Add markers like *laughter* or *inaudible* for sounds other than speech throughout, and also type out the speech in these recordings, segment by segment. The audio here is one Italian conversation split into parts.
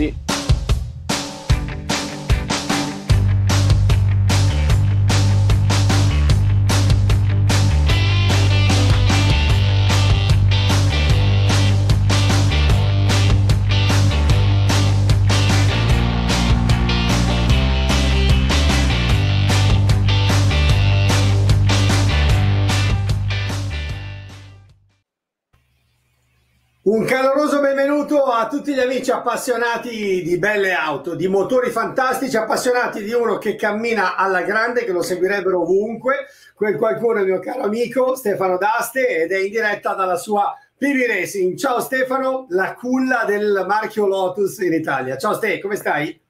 Sì. Un caloroso benvenuto a tutti gli amici appassionati di belle auto, di motori fantastici, appassionati di uno che cammina alla grande, che lo seguirebbero ovunque. Quel qualcuno è mio caro amico Stefano Daste ed è in diretta dalla sua PB Racing. Ciao Stefano, la culla del marchio Lotus in Italia. Ciao Ste, come stai?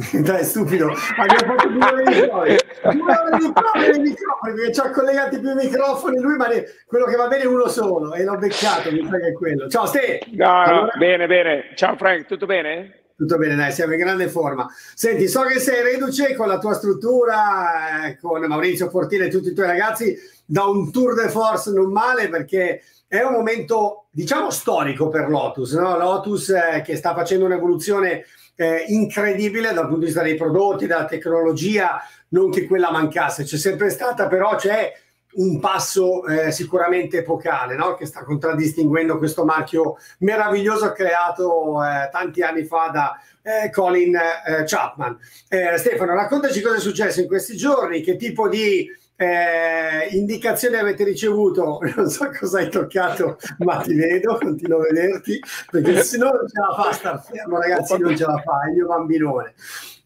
*laughs* Dai, stupido, abbiamo fatto due microfoni. Due microfoni, perché ci ha collegati più microfoni lui, ma ne, quello che va bene è uno solo e l'ho beccato, mi sa che è quello. Ciao Ste! No, allora... bene, bene. Ciao Frank, tutto bene? Tutto bene, dai, siamo in grande forma. Senti, so che sei reduce con la tua struttura, eh, con Maurizio Fortile e tutti i tuoi ragazzi, da un tour de force non male, perché è un momento, diciamo, storico per Lotus, no? Lotus eh, che sta facendo un'evoluzione eh, incredibile dal punto di vista dei prodotti, della tecnologia, non che quella mancasse, c'è sempre stata, però c'è un passo eh, sicuramente epocale no? che sta contraddistinguendo questo marchio meraviglioso creato eh, tanti anni fa da eh, Colin eh, Chapman. Eh, Stefano, raccontaci cosa è successo in questi giorni, che tipo di eh, indicazioni avete ricevuto? *laughs* Non so cosa hai toccato, ma ti vedo, continuo a vederti, perché se no non ce la fa star fermo, ragazzi, non ce la fa, è il mio bambinone.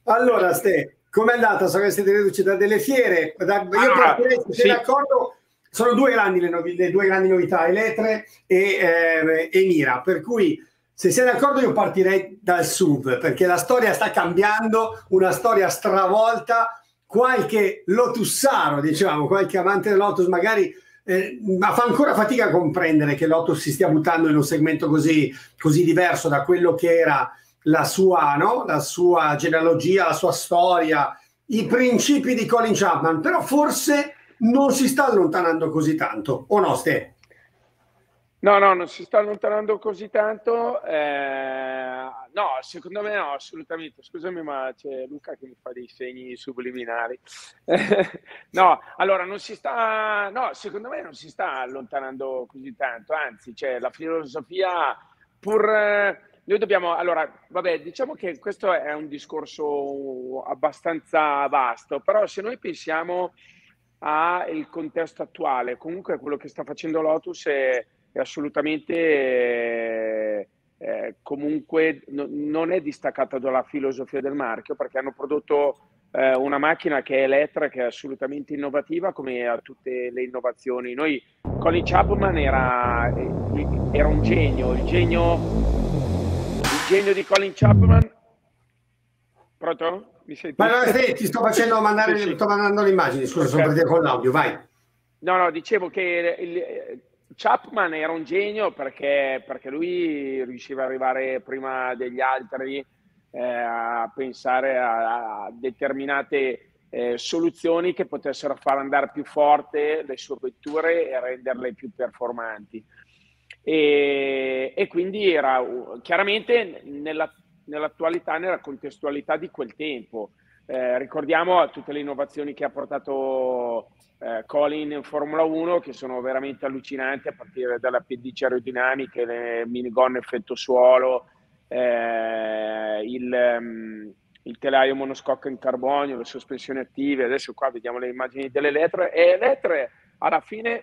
Allora, Ste, com'è andata? So che siete riduci da delle fiere, da, io ah, partirei, se sì. d'accordo, sono due grandi le, novi, le, due grandi novità, Eletre e, eh, e Mira, per cui se sei d'accordo io partirei dal SUV, perché la storia sta cambiando, una storia stravolta, qualche lotussaro, diciamo, qualche amante del Lotus magari eh, ma fa ancora fatica a comprendere che Lotus si stia buttando in un segmento così, così diverso da quello che era la sua, no? la sua genealogia, la sua storia, i principi di Colin Chapman, però forse non si sta allontanando così tanto, o no, Ste? No, no, non si sta allontanando così tanto. Eh, no, secondo me no, assolutamente. Scusami, ma c'è Luca che mi fa dei segni subliminali. *laughs* no, allora non si sta, no, secondo me non si sta allontanando così tanto, anzi, cioè, la filosofia pur... Noi dobbiamo, allora, vabbè, diciamo che questo è un discorso abbastanza vasto, però se noi pensiamo al contesto attuale, comunque quello che sta facendo Lotus è è assolutamente eh, eh, comunque no, non è distaccata dalla filosofia del marchio perché hanno prodotto eh, una macchina che è elettra, che è assolutamente innovativa come a tutte le innovazioni. Noi, Colin Chapman era, eh, era un genio, il genio, il genio di Colin Chapman. Pronto? Mi senti? Ma no, ti sto facendo mandare, sì, sì. sto mandando le immagini, scusa, sono partito con l'audio, vai. No, no, dicevo che il, Chapman era un genio perché, perché lui riusciva ad arrivare prima degli altri eh, a pensare a, a determinate eh, soluzioni che potessero far andare più forte le sue vetture e renderle più performanti. E, e quindi era chiaramente nella, nell'attualità, nella contestualità di quel tempo. Eh, ricordiamo tutte le innovazioni che ha portato eh, Colin in Formula 1 che sono veramente allucinanti a partire dalla pendici aerodinamiche, le minigonne effetto suolo, eh, il, um, il, telaio monoscocco in carbonio, le sospensioni attive. Adesso qua vediamo le immagini delle lettere e lettere alla fine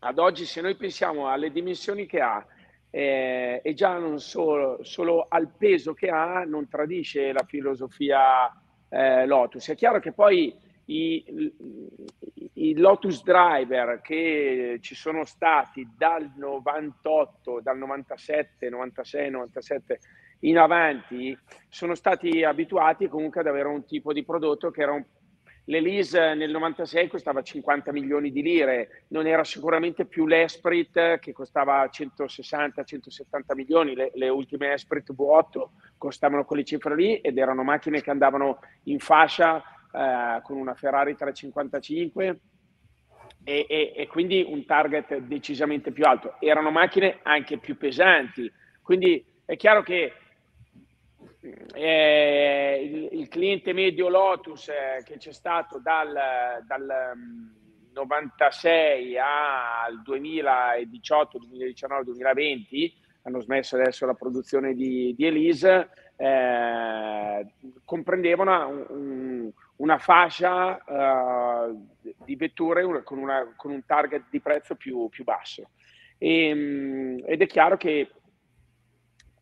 ad oggi se noi pensiamo alle dimensioni che ha eh, e già non solo, solo al peso che ha non tradisce la filosofia eh, Lotus. È chiaro che poi i, i, Lotus Driver che ci sono stati dal 98, dal 97, 96, 97 in avanti sono stati abituati comunque ad avere un tipo di prodotto che era un L'Elise nel 96 costava 50 milioni di lire, non era sicuramente più l'Esprit che costava 160-170 milioni, le, le, ultime Esprit V8 costavano quelle cifre lì ed erano macchine che andavano in fascia eh, con una Ferrari 355 e, e, e, quindi un target decisamente più alto. Erano macchine anche più pesanti, quindi è chiaro che eh, il, il, cliente medio Lotus eh, che c'è stato dal, dal 96 al 2018, 2019, 2020, hanno smesso adesso la produzione di, di Elise, eh, comprendevano un, un, una fascia uh, di vetture con, una, con, un target di prezzo più, più basso. E, ed è chiaro che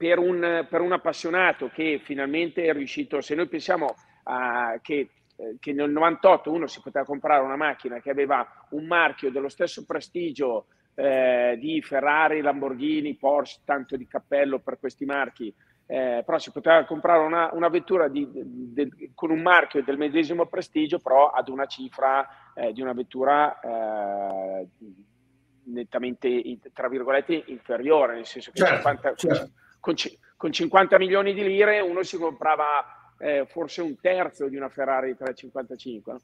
per un, per un, appassionato che finalmente è riuscito, se noi pensiamo a, che, eh, che, nel 98 uno si poteva comprare una macchina che aveva un marchio dello stesso prestigio eh, di Ferrari, Lamborghini, Porsche, tanto di cappello per questi marchi, eh, però si poteva comprare una, una vettura di, di, di, con un marchio del medesimo prestigio, però ad una cifra eh, di una vettura eh, nettamente, tra virgolette, inferiore, nel senso che certo, 50, certo con, con 50 milioni di lire uno si comprava eh, forse un terzo di una Ferrari 355. No?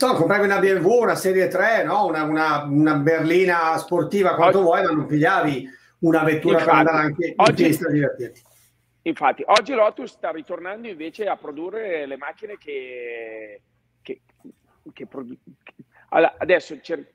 No, compravi una BMW, una Serie 3, no? una, una, una, berlina sportiva, quanto oggi, vuoi, ma non pigliavi una vettura infatti, per andare anche oggi, in pista divertirti. Infatti, oggi Lotus sta ritornando invece a produrre le macchine che... che, che produ- allora, adesso cer-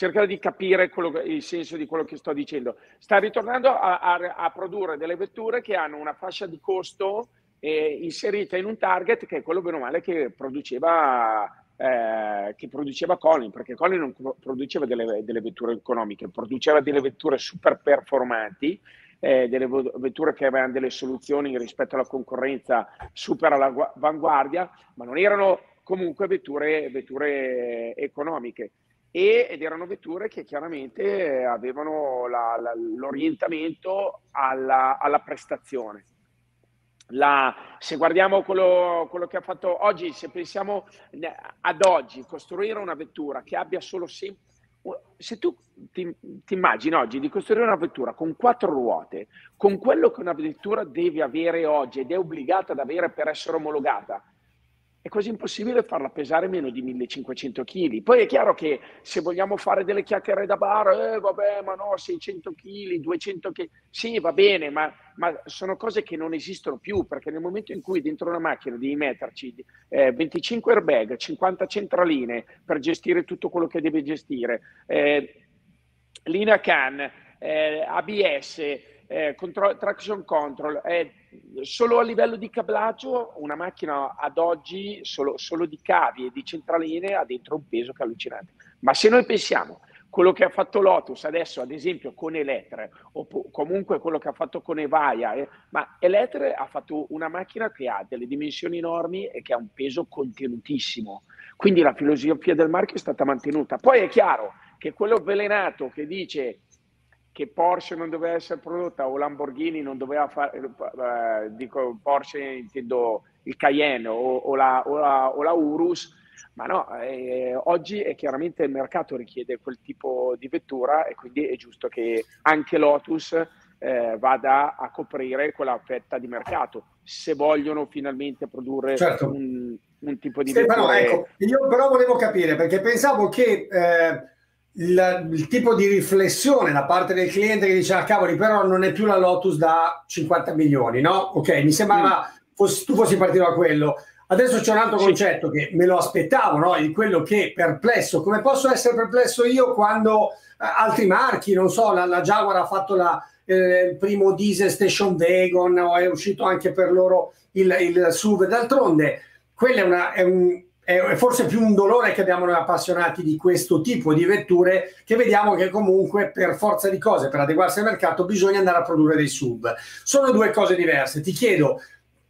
cercare di capire quello, il senso di quello che sto dicendo. Sta ritornando a, a, a produrre delle vetture che hanno una fascia di costo eh, inserita in un target che è quello bene o male che produceva, eh, che produceva Colin, perché Colin non produceva delle, delle, vetture economiche, produceva delle vetture super performanti, eh, delle vetture che avevano delle soluzioni rispetto alla concorrenza super all'avanguardia, ma non erano comunque vetture, vetture economiche e, ed erano vetture che chiaramente avevano la, la, l'orientamento alla, alla prestazione. La, se guardiamo quello, quello, che ha fatto oggi, se pensiamo ad oggi, costruire una vettura che abbia solo sempre... Se tu ti, immagini oggi di costruire una vettura con quattro ruote, con quello che una vettura deve avere oggi ed è obbligata ad avere per essere omologata, è quasi impossibile farla pesare meno di 1500 kg. Poi è chiaro che se vogliamo fare delle chiacchiere da bar, eh, vabbè, ma no, 600 kg, 200 kg, sì, va bene, ma, ma, sono cose che non esistono più, perché nel momento in cui dentro una macchina devi metterci eh, 25 airbag, 50 centraline per gestire tutto quello che deve gestire, eh, linea CAN, eh, ABS, eh, control, traction control, eh, solo a livello di cablaggio una macchina ad oggi solo, solo, di cavi e di centraline ha dentro un peso che è allucinante. Ma se noi pensiamo quello che ha fatto Lotus adesso ad esempio con Elettre o comunque quello che ha fatto con Evaia, eh, ma Elettre ha fatto una macchina che ha delle dimensioni enormi e che ha un peso contenutissimo. Quindi la filosofia del marchio è stata mantenuta. Poi è chiaro che quello avvelenato che dice che Porsche non doveva essere prodotta o Lamborghini non doveva fare, eh, dico Porsche intendo il Cayenne o, o, la, o, la, o la, Urus, ma no, eh, oggi è chiaramente il mercato richiede quel tipo di vettura e quindi è giusto che anche Lotus eh, vada a coprire quella fetta di mercato se vogliono finalmente produrre certo. un, un, tipo di Stefano, vettura. Ecco, io però volevo capire perché pensavo che eh, il, il, tipo di riflessione da parte del cliente che dice ah cavoli però non è più la Lotus da 50 milioni no? ok mi sembrava mm. fossi, tu fossi partito da quello adesso c'è un altro sì. concetto che me lo aspettavo no? di quello che perplesso come posso essere perplesso io quando eh, altri marchi non so la, la Jaguar ha fatto la, eh, il primo diesel station wagon o è uscito anche per loro il, il SUV d'altronde quello è, una, è un è forse più un dolore che abbiamo noi appassionati di questo tipo di vetture che vediamo che comunque per forza di cose, per adeguarsi al mercato, bisogna andare a produrre dei sub. Sono due cose diverse. Ti chiedo,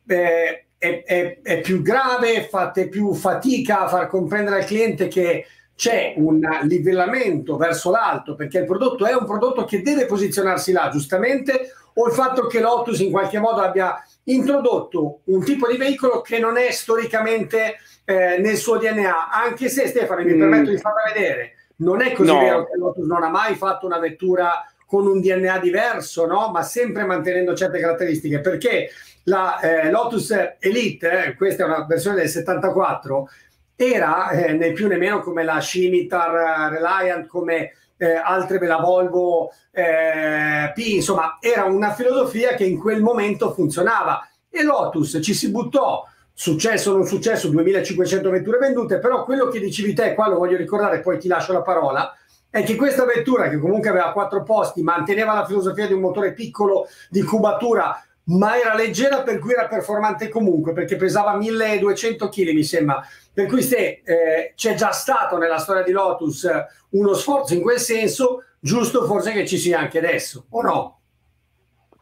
eh, è, è, è, più grave, fate più fatica a far comprendere al cliente che c'è un livellamento verso l'alto perché il prodotto è un prodotto che deve posizionarsi là, giustamente, o il fatto che Lotus in qualche modo abbia introdotto un tipo di veicolo che non è storicamente eh, nel suo DNA, anche se Stefano mi mm. permetto di farla vedere, non è così no. vero che Lotus non ha mai fatto una vettura con un DNA diverso, no? ma sempre mantenendo certe caratteristiche, perché la eh, Lotus Elite, eh, questa è una versione del 74, era eh, né più né meno come la Scimitar Reliant, come eh, altre la Volvo eh, P, insomma era una filosofia che in quel momento funzionava. E Lotus ci si buttò successo o non successo 2500 vetture vendute però quello che dicevi te qua lo voglio ricordare poi ti lascio la parola è che questa vettura che comunque aveva quattro posti manteneva la filosofia di un motore piccolo di cubatura ma era leggera per cui era performante comunque perché pesava 1200 kg mi sembra per cui se eh, c'è già stato nella storia di Lotus eh, uno sforzo in quel senso giusto forse che ci sia anche adesso o no?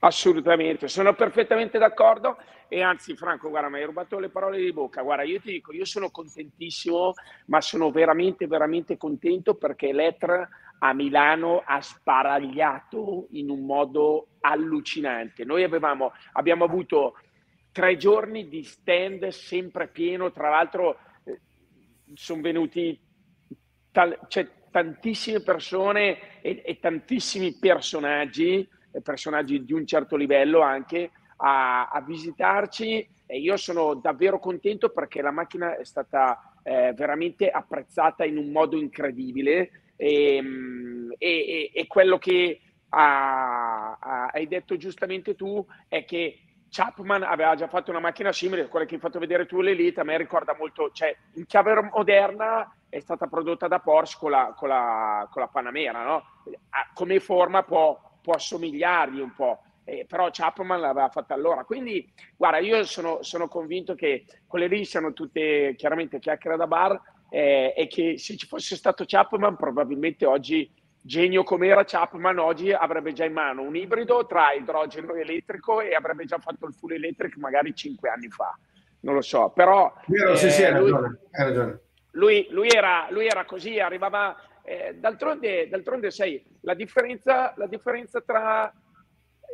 Assolutamente, sono perfettamente d'accordo e anzi Franco, guarda, mi hai rubato le parole di bocca. Guarda, io ti dico, io sono contentissimo, ma sono veramente, veramente contento perché Elettra a Milano ha sparagliato in un modo allucinante. Noi avevamo, abbiamo avuto tre giorni di stand sempre pieno, tra l'altro sono venuti tal, cioè, tantissime persone e, e tantissimi personaggi personaggi di un certo livello anche a, a visitarci. E io sono davvero contento perché la macchina è stata eh, veramente apprezzata in un modo incredibile. Ehm, e, e, e quello che ha, ha, hai detto giustamente tu è che Chapman aveva già fatto una macchina simile, quella che hai fatto vedere tu l'Elite, a me ricorda molto, cioè in chiave moderna è stata prodotta da Porsche con la, con la, con la Panamera, no? Come forma può, può assomigliargli un po'. Eh, però Chapman l'aveva fatta allora. Quindi, guarda, io sono, sono convinto che quelle lì siano tutte chiaramente chiacchiere da bar eh, e che se ci fosse stato Chapman, probabilmente oggi, genio come era Chapman, oggi avrebbe già in mano un ibrido tra idrogeno e elettrico e avrebbe già fatto il full electric magari cinque anni fa. Non lo so, però... Vero, eh, sì, sì, hai ragione. Hai ragione. Lui, lui, era, lui era così, arrivava eh, d'altronde, d'altronde, sai, la differenza, la differenza tra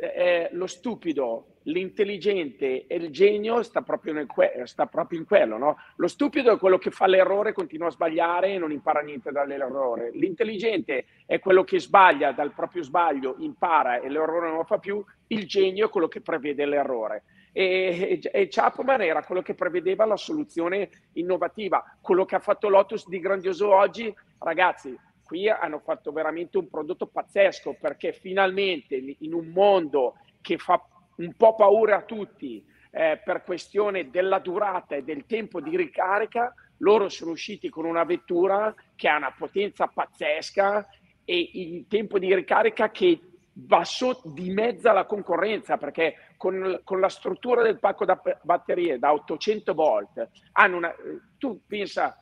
eh, lo stupido, l'intelligente e il genio sta proprio, que- sta proprio in quello, no? Lo stupido è quello che fa l'errore, continua a sbagliare e non impara niente dall'errore. L'intelligente è quello che sbaglia dal proprio sbaglio, impara e l'errore non lo fa più. Il genio è quello che prevede l'errore. E, e, e Chapman era quello che prevedeva la soluzione innovativa. Quello che ha fatto Lotus di grandioso oggi, ragazzi, qui hanno fatto veramente un prodotto pazzesco perché finalmente in un mondo che fa un po' paura a tutti eh, per questione della durata e del tempo di ricarica, loro sono usciti con una vettura che ha una potenza pazzesca e il tempo di ricarica che va sotto di mezza la concorrenza perché con, con, la struttura del pacco da batterie da 800 volt hanno una, tu pensa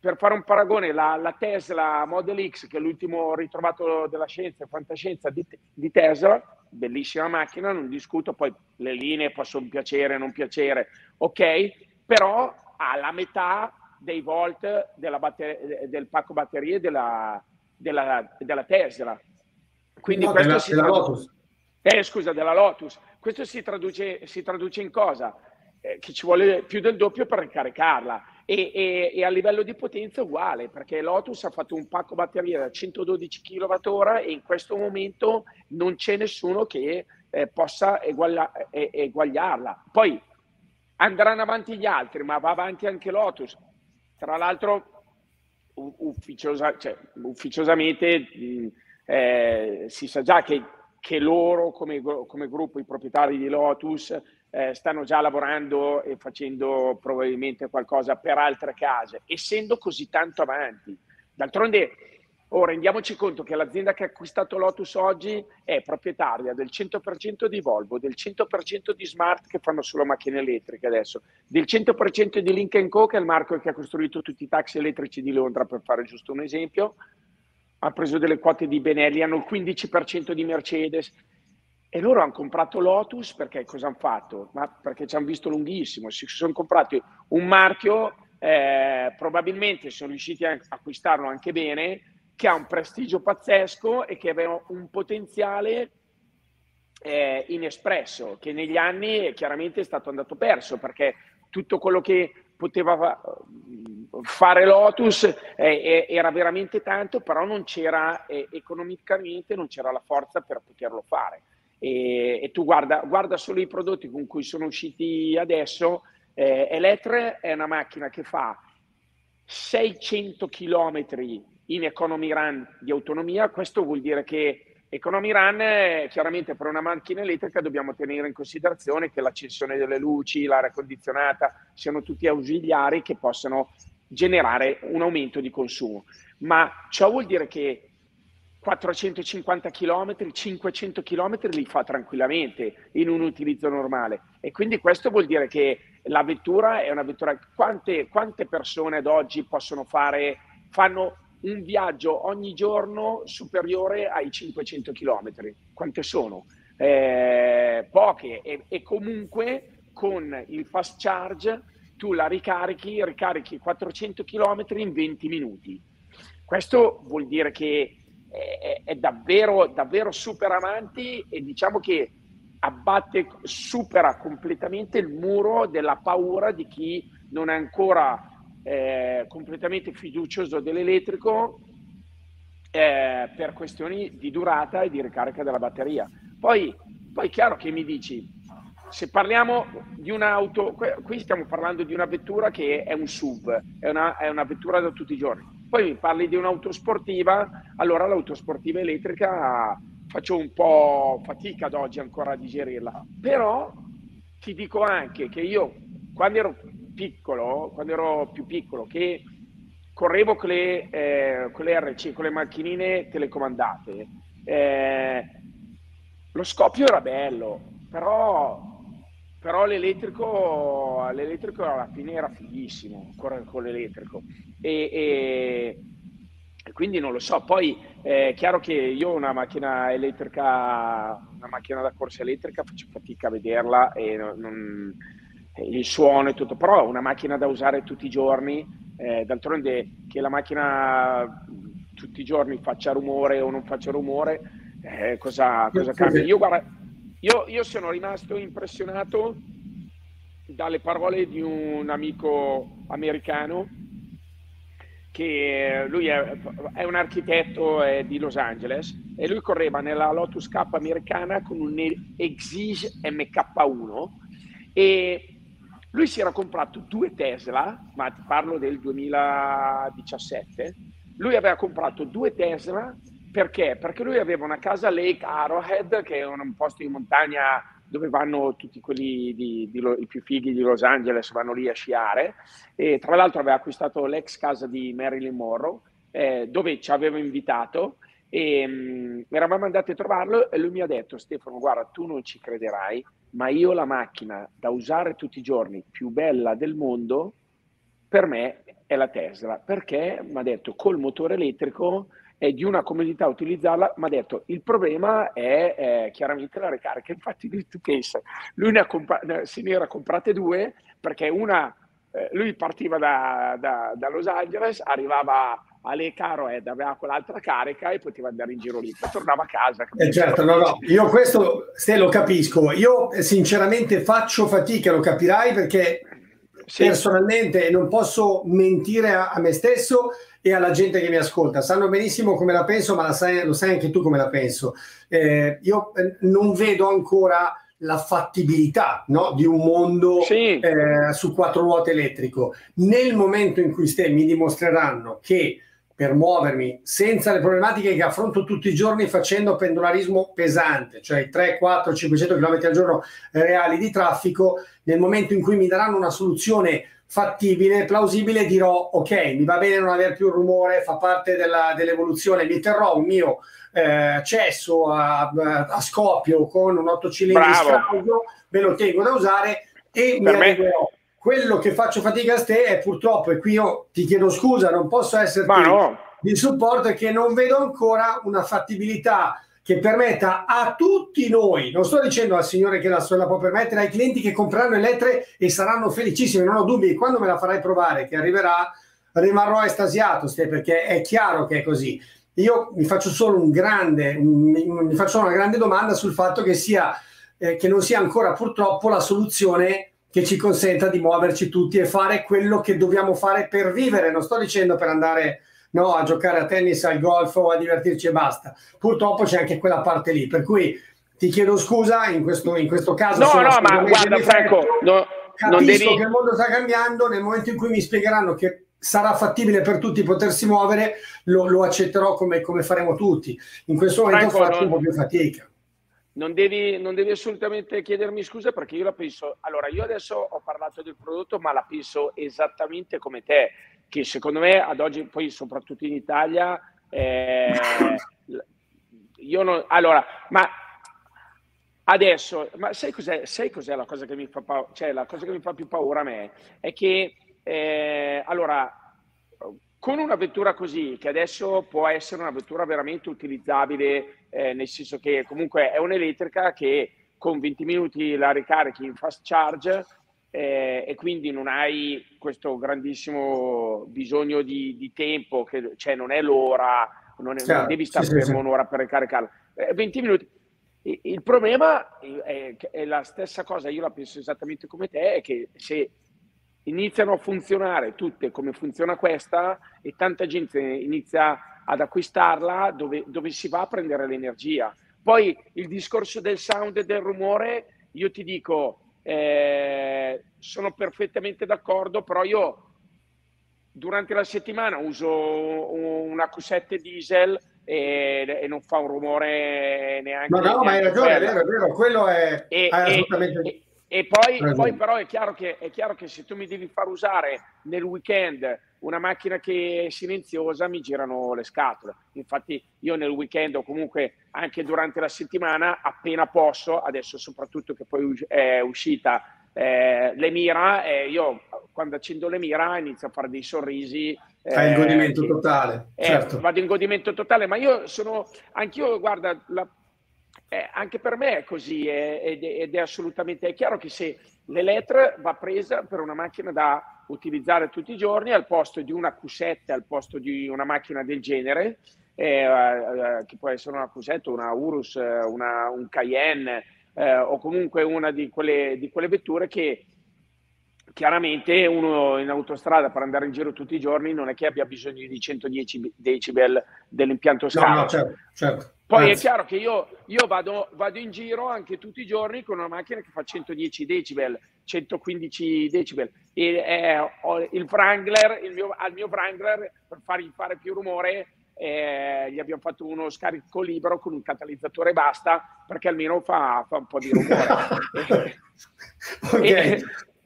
per fare un paragone, la, la, Tesla Model X, che è l'ultimo ritrovato della scienza e fantascienza di, di, Tesla, bellissima macchina, non discuto, poi le linee possono piacere non piacere, ok, però ha la metà dei volt batter- del pacco batterie della, della, della Tesla. Quindi no, questo della, si Lotus. Eh, scusa, della Lotus. Questo si traduce, si traduce in cosa? Eh, che ci vuole più del doppio per ricaricarla e, e, e, a livello di potenza uguale perché Lotus ha fatto un pacco batteria da 112 kWh e in questo momento non c'è nessuno che eh, possa eguaglia, eh, eguagliarla. Poi andranno avanti gli altri, ma va avanti anche Lotus. Tra l'altro ufficiosa, cioè, ufficiosamente mh, eh, si sa già che, che loro come, come gruppo, i proprietari di Lotus, eh, stanno già lavorando e facendo probabilmente qualcosa per altre case, essendo così tanto avanti. D'altronde, oh, rendiamoci conto che l'azienda che ha acquistato Lotus oggi è proprietaria del 100% di Volvo, del 100% di Smart che fanno solo macchine elettriche adesso, del 100% di Link Co che è il marchio che ha costruito tutti i taxi elettrici di Londra, per fare giusto un esempio, ha preso delle quote di Benelli, hanno il 15% di Mercedes, e loro hanno comprato Lotus perché cosa hanno fatto? Ma perché ci hanno visto lunghissimo, si sono comprati un marchio, eh, probabilmente sono riusciti a acquistarlo anche bene, che ha un prestigio pazzesco e che aveva un potenziale eh, inespresso, che negli anni chiaramente è stato andato perso perché tutto quello che poteva fare Lotus eh, era veramente tanto, però non c'era eh, economicamente, non c'era la forza per poterlo fare. E, e tu guarda, guarda, solo i prodotti con cui sono usciti adesso. Eh, Elettre è una macchina che fa 600 km in economy run di autonomia, questo vuol dire che economy run, eh, chiaramente per una macchina elettrica dobbiamo tenere in considerazione che l'accensione delle luci, l'aria condizionata siano tutti ausiliari che possano generare un aumento di consumo. Ma ciò vuol dire che 450 km, 500 km li fa tranquillamente in un utilizzo normale. E quindi questo vuol dire che la vettura è una vettura. Quante, quante persone ad oggi possono fare, fanno un viaggio ogni giorno superiore ai 500 km? Quante sono? Eh, poche. E, e comunque con il fast charge tu la ricarichi, ricarichi 400 km in 20 minuti. Questo vuol dire che è, è davvero, davvero super avanti e diciamo che abbatte, supera completamente il muro della paura di chi non è ancora eh, completamente fiducioso dell'elettrico eh, per questioni di durata e di ricarica della batteria. Poi, poi è chiaro che mi dici, se parliamo di un'auto, qui stiamo parlando di una vettura che è un SUV, è una, è una vettura da tutti i giorni. Poi parli di un'auto sportiva, allora l'auto sportiva elettrica faccio un po' fatica ad oggi ancora a digerirla. Però ti dico anche che io quando ero piccolo, quando ero più piccolo, che correvo con le, eh, con le RC, con le macchinine telecomandate, eh, lo scoppio era bello, però però l'elettrico, l'elettrico alla fine era fighissimo, correre con l'elettrico. E, e, e, quindi non lo so. Poi è chiaro che io ho una macchina elettrica, una macchina da corsa elettrica, faccio fatica a vederla e non, il suono e tutto, però è una macchina da usare tutti i giorni. Eh, d'altronde che la macchina tutti i giorni faccia rumore o non faccia rumore, eh, cosa, cosa cambia? Io guarda io, io sono rimasto impressionato dalle parole di un amico americano che lui è, è un architetto è di Los Angeles e lui correva nella Lotus Cup americana con un Exige MK1 e lui si era comprato due Tesla, ma ti parlo del 2017, lui aveva comprato due Tesla perché? Perché lui aveva una casa a Lake Arrowhead, che è un posto in montagna dove vanno tutti quelli di, di, i più fighi di Los Angeles, vanno lì a sciare. E tra l'altro aveva acquistato l'ex casa di Marilyn Monroe, eh, dove ci aveva invitato. E mm, eravamo andati a trovarlo e lui mi ha detto: Stefano, guarda, tu non ci crederai, ma io la macchina da usare tutti i giorni più bella del mondo per me è la Tesla. Perché mi ha detto col motore elettrico è di una comodità utilizzarla, ma ha detto il problema è eh, chiaramente la ricarica. *laughs* Infatti tu pensa, lui ne compa- se ne era comprate due perché una, eh, lui partiva da, da, da, Los Angeles, arrivava a Le Caro ed aveva quell'altra carica e poteva andare in giro lì, poi tornava a casa. Eh certo, no, no, io questo se lo capisco, io eh, sinceramente faccio fatica, lo capirai perché sì. personalmente non posso mentire a, a me stesso e alla gente che mi ascolta. Sanno benissimo come la penso, ma la sai, lo sai anche tu come la penso. Eh, io eh, non vedo ancora la fattibilità no? di un mondo sì. eh, su quattro ruote elettrico. Nel momento in cui mi dimostreranno che per muovermi senza le problematiche che affronto tutti i giorni facendo pendolarismo pesante, cioè 3, 4, 500 km al giorno reali di traffico, nel momento in cui mi daranno una soluzione fattibile, plausibile, dirò ok, mi va bene non avere più rumore, fa parte della, dell'evoluzione, mi terrò un mio eh, accesso a, a, scoppio con un 8 cilindri strauso, me lo tengo da usare e per mi adeguerò. Quello che faccio fatica a te è purtroppo, e qui io ti chiedo scusa, non posso essere no. di supporto, è che non vedo ancora una fattibilità che permetta a tutti noi, non sto dicendo al signore che la, la può permettere, ai clienti che compreranno Elettre e saranno felicissimi, non ho dubbi, quando me la farai provare che arriverà, rimarrò estasiato, perché è chiaro che è così. Io mi faccio solo un grande, mi faccio una grande domanda sul fatto che, sia, eh, che non sia ancora purtroppo la soluzione che ci consenta di muoverci tutti e fare quello che dobbiamo fare per vivere. Non sto dicendo per andare no, a giocare a tennis, al golf o a divertirci e basta. Purtroppo c'è anche quella parte lì, per cui ti chiedo scusa in questo, in questo caso. No, no, ma guarda Franco, no, capisco devi... che il mondo sta cambiando nel momento in cui mi spiegheranno che sarà fattibile per tutti potersi muovere, lo, lo accetterò come, come, faremo tutti. In questo momento Franco, faccio un po' più fatica. Non devi, non devi, assolutamente chiedermi scusa perché io la penso. Allora, io adesso ho parlato del prodotto, ma la penso esattamente come te, che secondo me ad oggi, poi soprattutto in Italia, eh, io non. Allora, ma adesso, ma sai cos'è, sai cos'è la cosa che mi fa paura? Cioè, la cosa che mi fa più paura a me è che, eh, allora, con una vettura così, che adesso può essere una vettura veramente utilizzabile, eh, nel senso che comunque è un'elettrica che con 20 minuti la ricarichi in fast charge eh, e quindi non hai questo grandissimo bisogno di, di tempo, che, cioè non è l'ora, non, è, non devi stare sì, fermo sì, un'ora per ricaricarla. Eh, 20 minuti. Il problema è, è la stessa cosa, io la penso esattamente come te, è che se iniziano a funzionare tutte come funziona questa e tanta gente inizia ad acquistarla dove, dove si va a prendere l'energia. Poi il discorso del sound e del rumore, io ti dico, eh, sono perfettamente d'accordo, però io durante la settimana uso una Q7 diesel e, e, non fa un rumore neanche. Ma no, ma hai ragione, è vero, è vero, quello è, e, assolutamente. E, e poi, poi, però è chiaro, che, è chiaro che se tu mi devi far usare nel weekend una macchina che è silenziosa mi girano le scatole. Infatti io nel weekend o comunque anche durante la settimana appena posso, adesso soprattutto che poi è uscita eh, l'Emira, eh, io quando accendo l'Emira inizio a fare dei sorrisi. Eh, Hai il godimento che, totale. Eh, certo. Vado in godimento totale, ma io sono, anch'io, guarda, la, eh, anche per me è così ed, ed, è assolutamente è chiaro che se l'Eletra va presa per una macchina da utilizzare tutti i giorni al posto di una Q7, al posto di una macchina del genere, eh, eh, che può essere una Q7, una Urus, una, un Cayenne eh, o comunque una di quelle, di quelle vetture che chiaramente uno in autostrada per andare in giro tutti i giorni non è che abbia bisogno di 110 decibel dell'impianto scala. No, no, certo, certo. Poi Anzi. è chiaro che io, io vado, vado, in giro anche tutti i giorni con una macchina che fa 110 decibel, 115 decibel e eh, il Wrangler, il mio, al mio Wrangler per fargli fare più rumore eh, gli abbiamo fatto uno scarico libero con un catalizzatore e basta perché almeno fa, fa un po' di rumore. *laughs* ok. *laughs* E,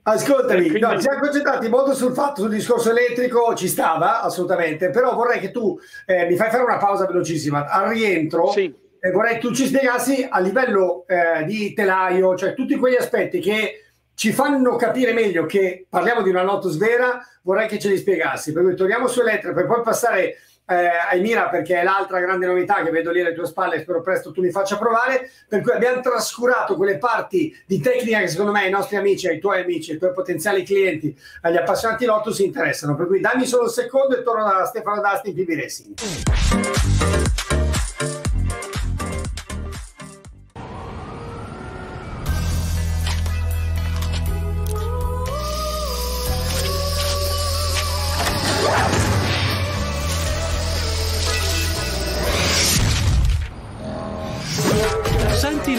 Ascoltami, quindi... no, siamo concentrati molto sul fatto, sul discorso elettrico, ci stava assolutamente, però vorrei che tu eh, mi fai fare una pausa velocissima. Al rientro sì. eh, vorrei che tu ci spiegassi a livello eh, di telaio, cioè tutti quegli aspetti che ci fanno capire meglio che parliamo di una notosfera, vorrei che ce li spiegassi. Per cui torniamo su elettrico per poi passare eh, Aimira perché è l'altra grande novità che vedo lì alle tue spalle spero presto tu mi faccia provare per cui abbiamo trascurato quelle parti di tecnica che secondo me ai nostri amici, ai tuoi amici, ai tuoi potenziali clienti, agli appassionati Lotus interessano. Per cui dammi solo un secondo e torno da Stefano D'Asti in PB Racing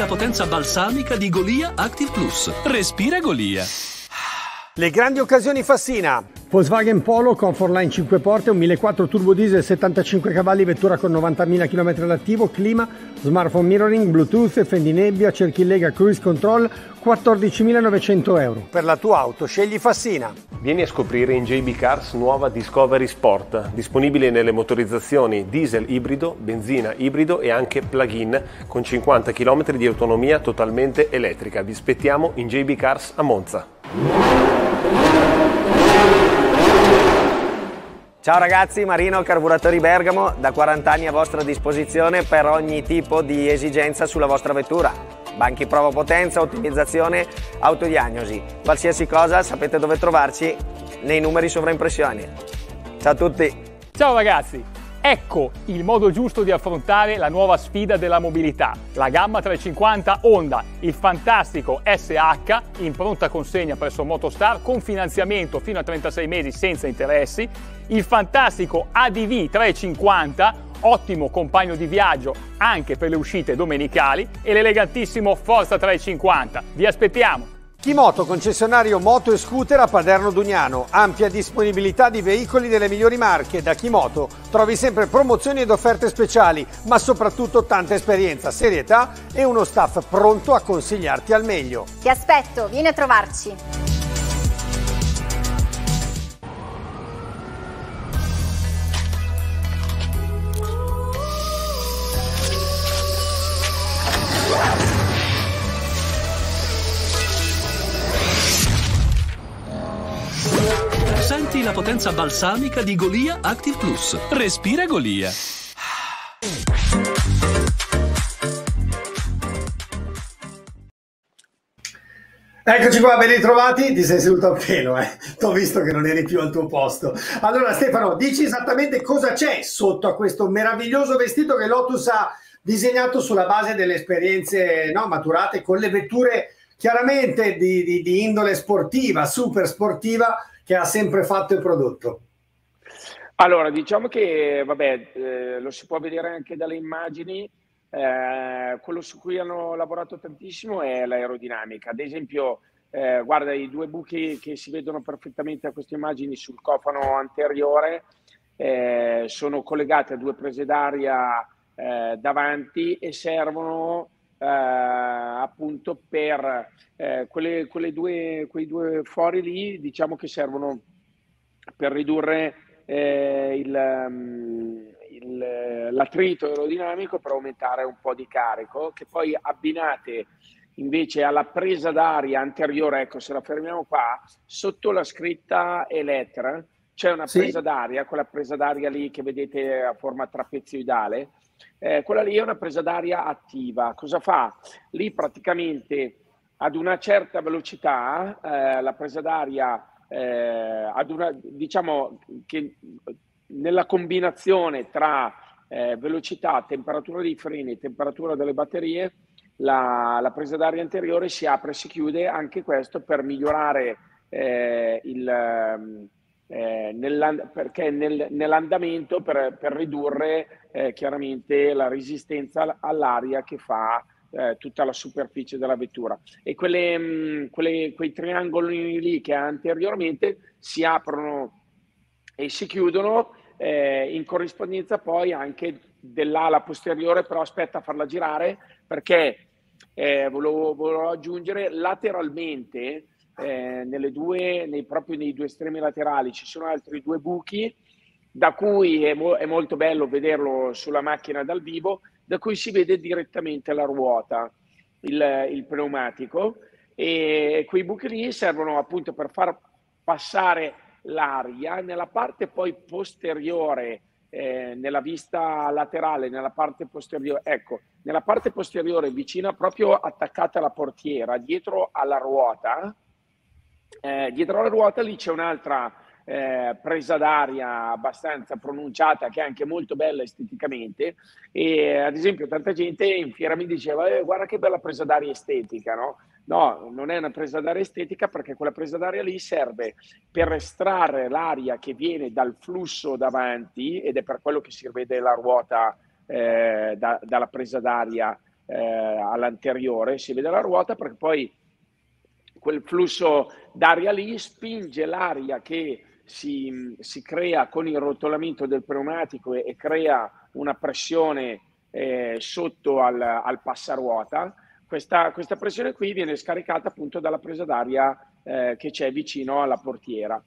potenza balsamica di Golia Active Plus. Respira Golia. Le grandi occasioni Fassina. Volkswagen Polo Comfortline 5 porte, un 1400 turbo diesel 75 cavalli, vettura con 90.000 km all'attivo, clima, smartphone mirroring, bluetooth, fendi nebbia, cerchi lega, cruise control, 14.900 euro. Per la tua auto scegli Fassina. Vieni a scoprire in JB Cars nuova Discovery Sport, disponibile nelle motorizzazioni diesel ibrido, benzina ibrido e anche plug-in con 50 km di autonomia totalmente elettrica. Vi aspettiamo in JB Cars a Monza. Ciao ragazzi, Marino Carburatori Bergamo, da 40 anni a vostra disposizione per ogni tipo di esigenza sulla vostra vettura. Banchi prova potenza, ottimizzazione, autodiagnosi. Qualsiasi cosa sapete dove trovarci nei numeri sovraimpressioni. Ciao a tutti! Ciao ragazzi! Ecco il modo giusto di affrontare la nuova sfida della mobilità, la gamma 350 Honda, il fantastico SH in pronta consegna presso Motostar con finanziamento fino a 36 mesi senza interessi, il fantastico ADV 350 ottimo compagno di viaggio anche per le uscite domenicali e l'elegantissimo Forza 350. Vi aspettiamo! Kimoto, concessionario moto e scooter a Paderno Dugnano. Ampia disponibilità di veicoli delle migliori marche. Da Kimoto trovi sempre promozioni ed offerte speciali, ma soprattutto tanta esperienza, serietà e uno staff pronto a consigliarti al meglio. Ti aspetto, vieni a trovarci. Senti la potenza balsamica di Golia Active Plus. Respira Golia. Eccoci qua, ben ritrovati. Ti sei seduto a pelo, eh? Ti ho visto che non eri più al tuo posto. Allora, Stefano, dici esattamente cosa c'è sotto a questo meraviglioso vestito che Lotus ha disegnato sulla base delle esperienze no, maturate con le vetture chiaramente di, di, di indole sportiva, super sportiva, che ha sempre fatto e prodotto. Allora, diciamo che, vabbè, eh, lo si può vedere anche dalle immagini, eh, quello su cui hanno lavorato tantissimo è l'aerodinamica. Ad esempio, eh, guarda, i due buchi che si vedono perfettamente a queste immagini sul cofano anteriore eh, sono collegati a due prese d'aria eh, davanti e servono eh, appunto per quelle, quelle due, quei due fori lì, diciamo che servono per ridurre il, um, il, l'attrito aerodinamico per aumentare un po' di carico, che poi abbinate invece alla presa d'aria anteriore, ecco se la fermiamo qua, sotto la scritta Elettra c'è una presa sì. d'aria, quella presa d'aria lì che vedete a forma trapezioidale, eh, quella lì è una presa d'aria attiva. Cosa fa? Lì praticamente ad una certa velocità eh, la presa d'aria eh, una, diciamo che nella combinazione tra eh, velocità, temperatura dei freni e temperatura delle batterie, la, la, presa d'aria anteriore si apre e si chiude, anche questo per migliorare eh, il, eh, perché nel, nell'andamento per, per ridurre eh, chiaramente la resistenza all'aria che fa eh, tutta la superficie della vettura. E quelle, mh, quelle, quei triangoli lì che anteriormente si aprono e si chiudono eh, in corrispondenza poi anche dell'ala posteriore, però aspetta a farla girare perché eh, volevo, volevo, aggiungere lateralmente eh, due, nei, proprio nei due estremi laterali. Ci sono altri due buchi da cui è, mo- è molto bello vederlo sulla macchina dal vivo, da cui si vede direttamente la ruota, il, il pneumatico. E quei buchi lì servono appunto per far passare l'aria nella parte poi posteriore, eh, nella vista laterale, nella parte posteriore, ecco, nella parte posteriore vicina proprio attaccata alla portiera, dietro alla ruota, eh, dietro alla ruota lì c'è un'altra eh, presa d'aria abbastanza pronunciata che è anche molto bella esteticamente e ad esempio tanta gente in fiera mi diceva eh, guarda che bella presa d'aria estetica no? no, non è una presa d'aria estetica perché quella presa d'aria lì serve per estrarre l'aria che viene dal flusso davanti ed è per quello che si vede la ruota eh, da, dalla presa d'aria eh, all'anteriore si vede la ruota perché poi quel flusso d'aria lì spinge l'aria che si, si crea con il rotolamento del pneumatico e, e crea una pressione eh, sotto al, al passaruota. Questa, questa, pressione qui viene scaricata appunto dalla presa d'aria eh, che c'è vicino alla portiera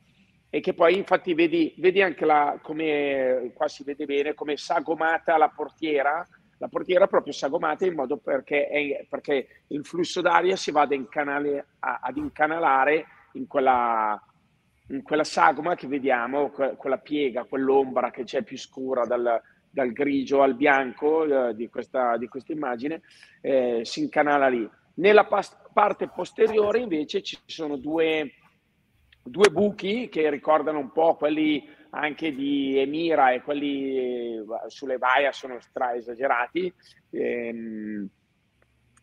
e che poi infatti vedi, vedi anche la, come qua si vede bene come sagomata la portiera la portiera proprio sagomata in modo perché, è, perché il flusso d'aria si va ad, incanale, a, ad incanalare in quella, in quella sagoma che vediamo, quella piega, quell'ombra che c'è più scura dal, dal grigio al bianco eh, di, questa, di questa immagine, eh, si incanala lì. Nella pas- parte posteriore invece ci sono due, due, buchi che ricordano un po' quelli anche di Emira e quelli eh, sulle Vaia sono stra esagerati ehm,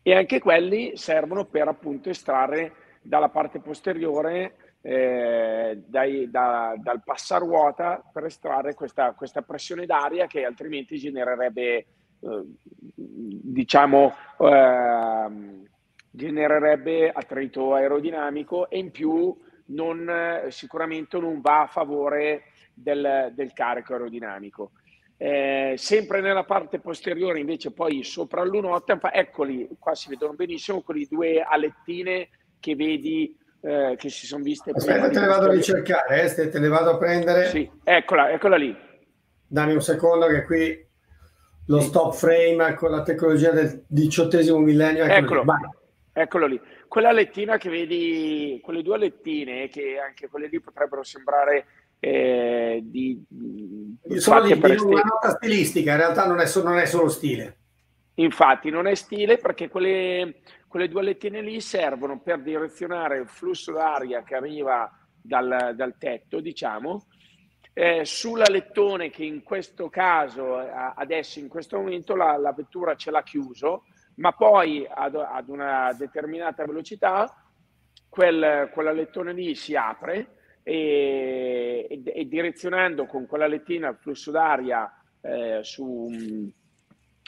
e anche quelli servono per appunto estrarre dalla parte posteriore eh, dai, da, dal passaruota per estrarre questa, questa, pressione d'aria che altrimenti genererebbe, eh, diciamo, eh, genererebbe attrito aerodinamico e in più non, sicuramente non va a favore del, del carico aerodinamico. Eh, sempre nella parte posteriore invece poi sopra l'1.8 eccoli qua si vedono benissimo quelle due alettine che vedi eh, che si sono viste aspetta te le vado a ricercare eh, te le vado a prendere. Sì, eccola, eccola lì. Dammi un secondo che qui lo sì. stop frame con la tecnologia del diciottesimo millennio eccolo, eccolo lì. Quella lettina che vedi quelle due lettine che anche quelle lì potrebbero sembrare eh, di, sono di, di una nota stilistica, in realtà non è, so, non è, solo stile. Infatti non è stile perché quelle, quelle due lettine lì servono per direzionare il flusso d'aria che arriva dal, dal tetto, diciamo, eh, sulla lettone che in questo caso, adesso in questo momento, la, la vettura ce l'ha chiuso, ma poi ad, ad una determinata velocità quel, quella lettone lì si apre e, e, e direzionando con quella lettina il flusso d'aria eh, su,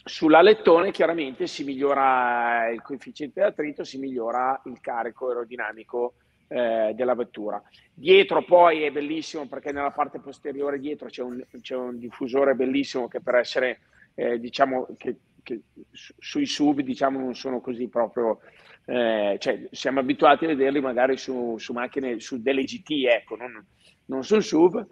sulla lettone chiaramente si migliora il coefficiente di attrito, si migliora il carico aerodinamico eh, della vettura. Dietro poi è bellissimo perché nella parte posteriore dietro c'è un, c'è un diffusore bellissimo che per essere eh, diciamo che, che sui sub diciamo non sono così proprio eh, cioè, siamo abituati a vederli magari su, su macchine, su delle GT, ecco, non, non sul SUV.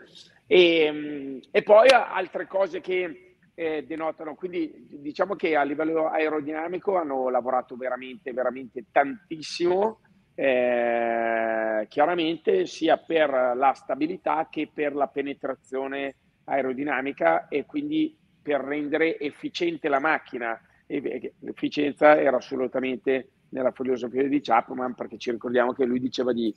E, e, poi altre cose che eh, denotano, quindi diciamo che a livello aerodinamico hanno lavorato veramente, veramente tantissimo, eh, chiaramente sia per la stabilità che per la penetrazione aerodinamica e quindi per rendere efficiente la macchina. E, l'efficienza era assolutamente nella filosofia di Chapman, perché ci ricordiamo che lui diceva di,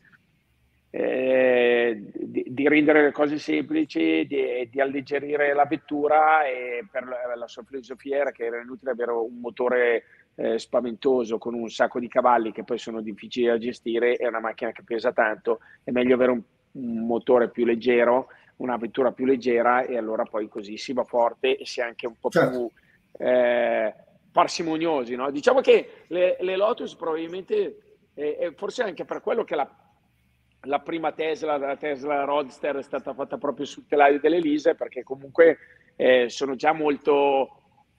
eh, di, di rendere le cose semplici, di, di, alleggerire la vettura e per la, la, sua filosofia era che era inutile avere un motore eh, spaventoso con un sacco di cavalli che poi sono difficili da gestire e una macchina che pesa tanto, è meglio avere un, un motore più leggero, una vettura più leggera e allora poi così si va forte e si è anche un po' certo. più... Eh, parsimoniosi. No? Diciamo che le, le Lotus probabilmente, eh, forse anche per quello che la, la, prima Tesla, la Tesla Roadster è stata fatta proprio sul telaio dell'Elise, perché comunque eh, sono già molto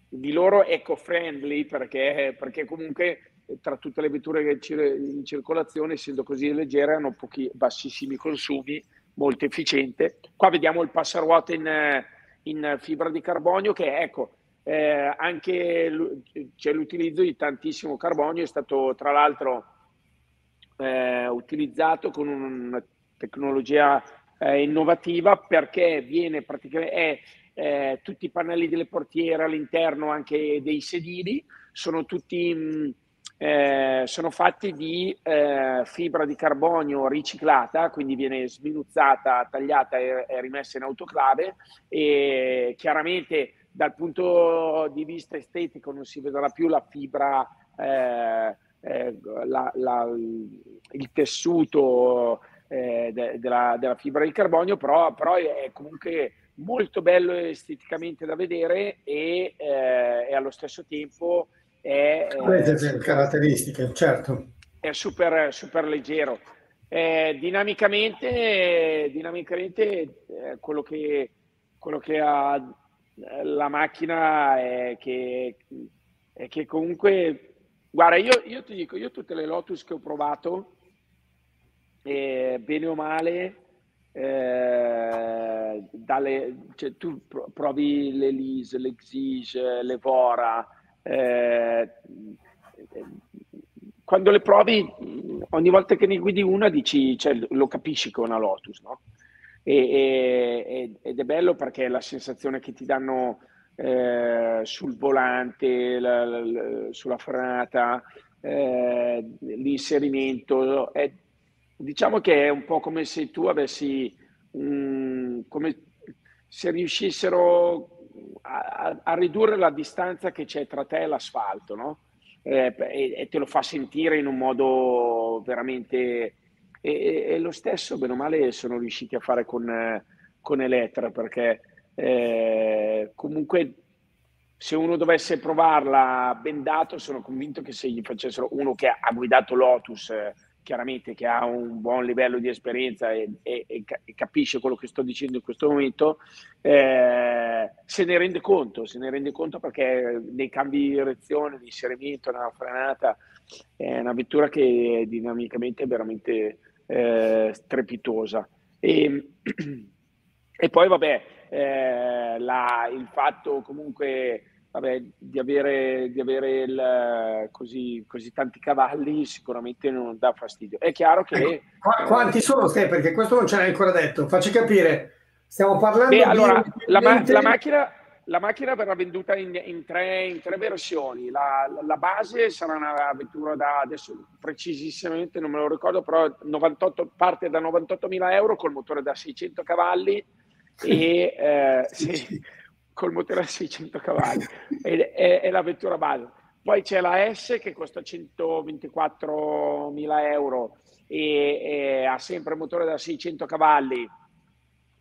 di loro eco-friendly, perché, perché comunque tra tutte le vetture in circolazione, essendo così leggere, hanno pochi bassissimi consumi, molto efficiente. Qua vediamo il passaruote in, in fibra di carbonio che ecco, eh, anche c'è l'utilizzo di tantissimo carbonio, è stato tra l'altro eh, utilizzato con una tecnologia eh, innovativa perché viene praticamente è, eh, tutti i pannelli delle portiere all'interno anche dei sedili sono tutti mh, eh, sono fatti di eh, fibra di carbonio riciclata, quindi viene sminuzzata, tagliata e, e rimessa in autoclave e chiaramente dal punto di vista estetico non si vedrà più la fibra, eh, eh, la, la, il tessuto eh, de, della, della, fibra di carbonio, però, però, è comunque molto bello esteticamente da vedere e, eh, e allo stesso tempo è... Avete caratteristiche, certo. È super, super leggero. Eh, dinamicamente, dinamicamente quello che, quello che ha la macchina è che, è che comunque, guarda, io, io, ti dico, io tutte le Lotus che ho provato, eh, bene o male, eh, dalle, cioè, tu provi l'Elise, l'Exige, l'Evora, eh, quando le provi, ogni volta che ne guidi una dici, cioè, lo capisci che è una Lotus, no? E, e, ed è bello perché la sensazione che ti danno eh, sul volante, la, la, sulla frenata, eh, l'inserimento, è, diciamo che è un po' come se tu avessi, um, come se riuscissero a, a, ridurre la distanza che c'è tra te e l'asfalto, no? Eh, e, e, te lo fa sentire in un modo veramente e, e, lo stesso, bene o male, sono riusciti a fare con, con Elettra perché eh, comunque se uno dovesse provarla bendato, sono convinto che se gli facessero uno che ha guidato Lotus, eh, chiaramente che ha un buon livello di esperienza e, e, e, capisce quello che sto dicendo in questo momento, eh, se ne rende conto, se ne rende conto perché nei cambi di direzione, di inserimento, nella frenata, è una vettura che dinamicamente è veramente eh, strepitosa. E, *clears throat* e poi vabbè, eh, la, il fatto comunque vabbè, di avere, di avere il, così, così, tanti cavalli sicuramente non dà fastidio. È chiaro che... Ecco, qu- quanti sono te? Perché questo non ce l'hai ancora detto. Facci capire. Stiamo parlando Beh, allora, la, ma- la, macchina, la, macchina, verrà venduta in, in, tre, in tre, versioni. La, la, base sarà una vettura da adesso precisissimamente non me lo ricordo, però 98, parte da 98.000 euro col motore da 600 cavalli e eh, sì, col motore a 600 cavalli, è, la vettura base. Poi c'è la S che costa 124.000 euro e, e, ha sempre motore da 600 cavalli,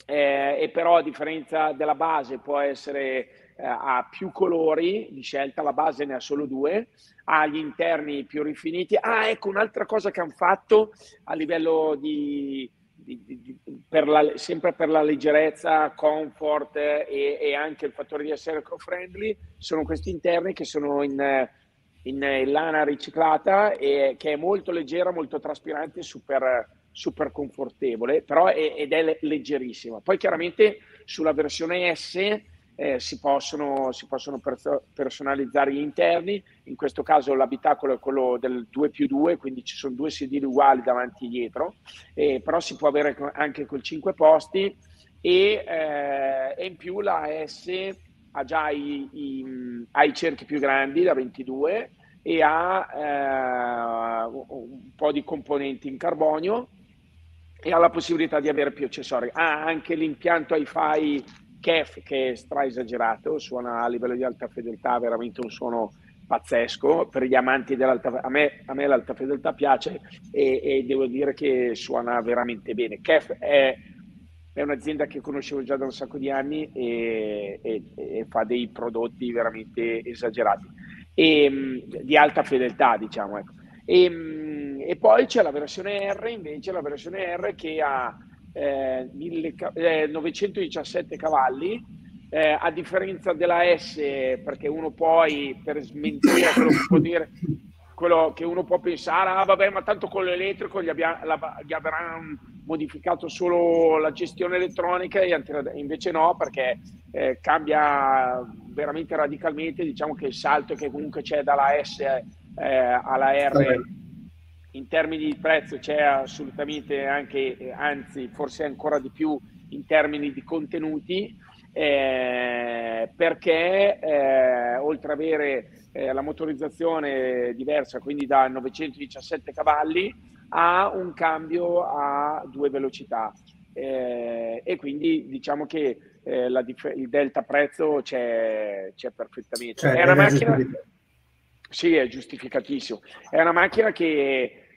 eh, e però a differenza della base può essere eh, ha più colori di scelta, la base ne ha solo due, ha gli interni più rifiniti. Ah, ecco un'altra cosa che hanno fatto a livello di di, di, per la, sempre per la leggerezza, comfort e, e, anche il fattore di essere eco-friendly, sono questi interni che sono in, in, lana riciclata e che è molto leggera, molto traspirante, super, super confortevole, però è, ed è leggerissima. Poi chiaramente sulla versione S eh, si, possono, si possono perso- personalizzare gli interni, in questo caso l'abitacolo è quello del 2 più 2, quindi ci sono due sedili uguali davanti e dietro, eh, però si può avere anche col 5 posti. E, eh, e in più la S ha già i, i, ha i cerchi più grandi da 22 e ha eh, un po' di componenti in carbonio e ha la possibilità di avere più accessori. Ha anche l'impianto Hi-Fi Kef che è stra esagerato, suona a livello di alta fedeltà veramente un suono pazzesco per gli amanti dell'alta a me, a me l'alta fedeltà piace e, e, devo dire che suona veramente bene. Kef è, è, un'azienda che conoscevo già da un sacco di anni e, e, e fa dei prodotti veramente esagerati e, mm, di alta fedeltà diciamo ecco. Mm, e, poi c'è la versione R invece la versione R che ha eh, 917 eh, cavalli, eh, a differenza della S, perché uno poi per smentire quello che può dire, quello che uno può pensare, ah vabbè, ma tanto con l'elettrico gli, abbia, la, gli avranno modificato solo la gestione elettronica, e invece no, perché eh, cambia veramente radicalmente, diciamo che il salto che comunque c'è dalla S eh, alla R in termini di prezzo c'è assolutamente anche, anzi forse ancora di più in termini di contenuti, eh, perché eh, oltre ad avere eh, la motorizzazione diversa, quindi da 917 cavalli, ha un cambio a due velocità. Eh, e quindi diciamo che eh, la, il delta prezzo c'è, c'è perfettamente. Cioè, è una macchina... Sì, è giustificatissimo. È una macchina che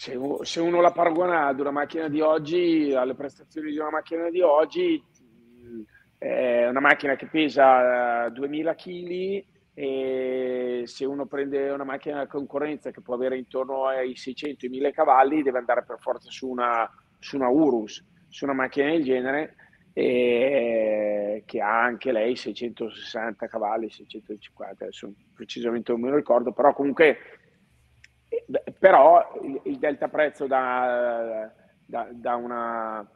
se, se, uno la paragona ad una macchina di oggi, alle prestazioni di una macchina di oggi, è una macchina che pesa 2000 kg e se uno prende una macchina di concorrenza che può avere intorno ai 600 1000 cavalli deve andare per forza su una, su una Urus, su una macchina del genere e, che ha anche lei 660 cavalli, 650, adesso precisamente non me lo ricordo, però comunque però il, delta prezzo da, da, da, una,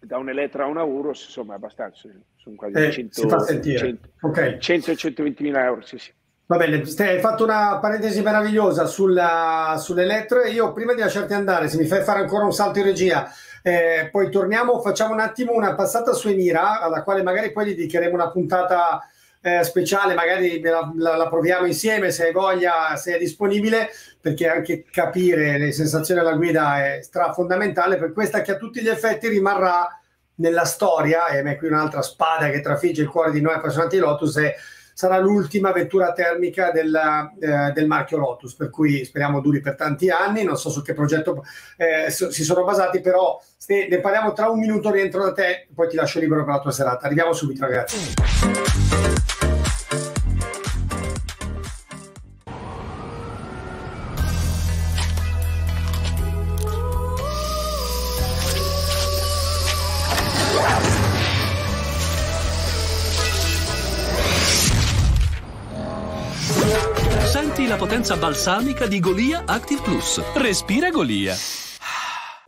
da un Elettra a una Urus insomma è abbastanza, sono quasi eh, 100, 100, okay. 100 120 mila euro, sì sì. Va bene, hai fatto una parentesi meravigliosa sulla, sull'elettro e io prima di lasciarti andare, se mi fai fare ancora un salto in regia, eh, poi torniamo, facciamo un attimo una passata su Emira, alla quale magari poi dedicheremo una puntata eh, speciale, magari la, la, la, proviamo insieme se hai voglia, se è disponibile, perché anche capire le sensazioni alla guida è stra fondamentale, per questa che a tutti gli effetti rimarrà nella storia, e è qui un'altra spada che trafigge il cuore di noi appassionati Lotus, è sarà l'ultima vettura termica del, eh, del, marchio Lotus, per cui speriamo duri per tanti anni, non so su che progetto eh, si sono basati, però ne parliamo tra un minuto rientro da te, poi ti lascio libero per la tua serata. Arriviamo subito ragazzi. Potenza balsamica di Golia Active Plus. Respira Golia.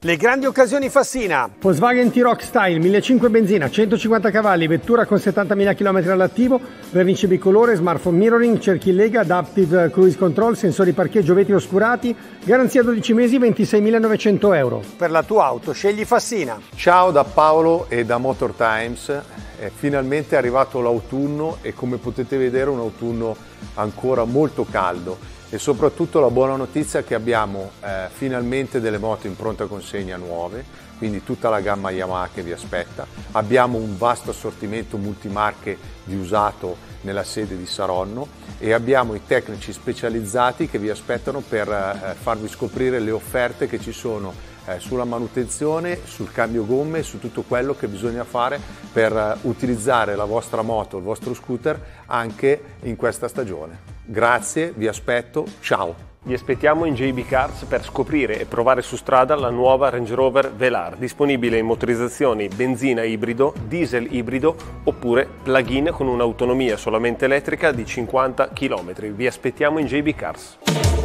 Le grandi occasioni Fassina. Volkswagen T-Rock Style 1500 benzina, 150 cavalli, vettura con 70.000 km all'attivo, vernice bicolore, smartphone mirroring, cerchi in lega, adaptive cruise control, sensori parcheggio, vetri oscurati, garanzia 12 mesi, 26.900 euro. Per la tua auto scegli Fassina. Ciao da Paolo e da Motor Times. È finalmente arrivato l'autunno e come potete vedere un autunno ancora molto caldo e soprattutto la buona notizia è che abbiamo eh, finalmente delle moto in pronta consegna nuove, quindi tutta la gamma Yamaha che vi aspetta. Abbiamo un vasto assortimento multimarche di usato nella sede di Saronno e abbiamo i tecnici specializzati che vi aspettano per eh, farvi scoprire le offerte che ci sono eh, sulla manutenzione, sul cambio gomme, su tutto quello che bisogna fare per eh, utilizzare la vostra moto, il vostro scooter anche in questa stagione. Grazie, vi aspetto, ciao! Vi aspettiamo in JB Cars per scoprire e provare su strada la nuova Range Rover Velar, disponibile in motorizzazioni benzina ibrido, diesel ibrido oppure plug-in con un'autonomia solamente elettrica di 50 km. Vi aspettiamo in JB Cars.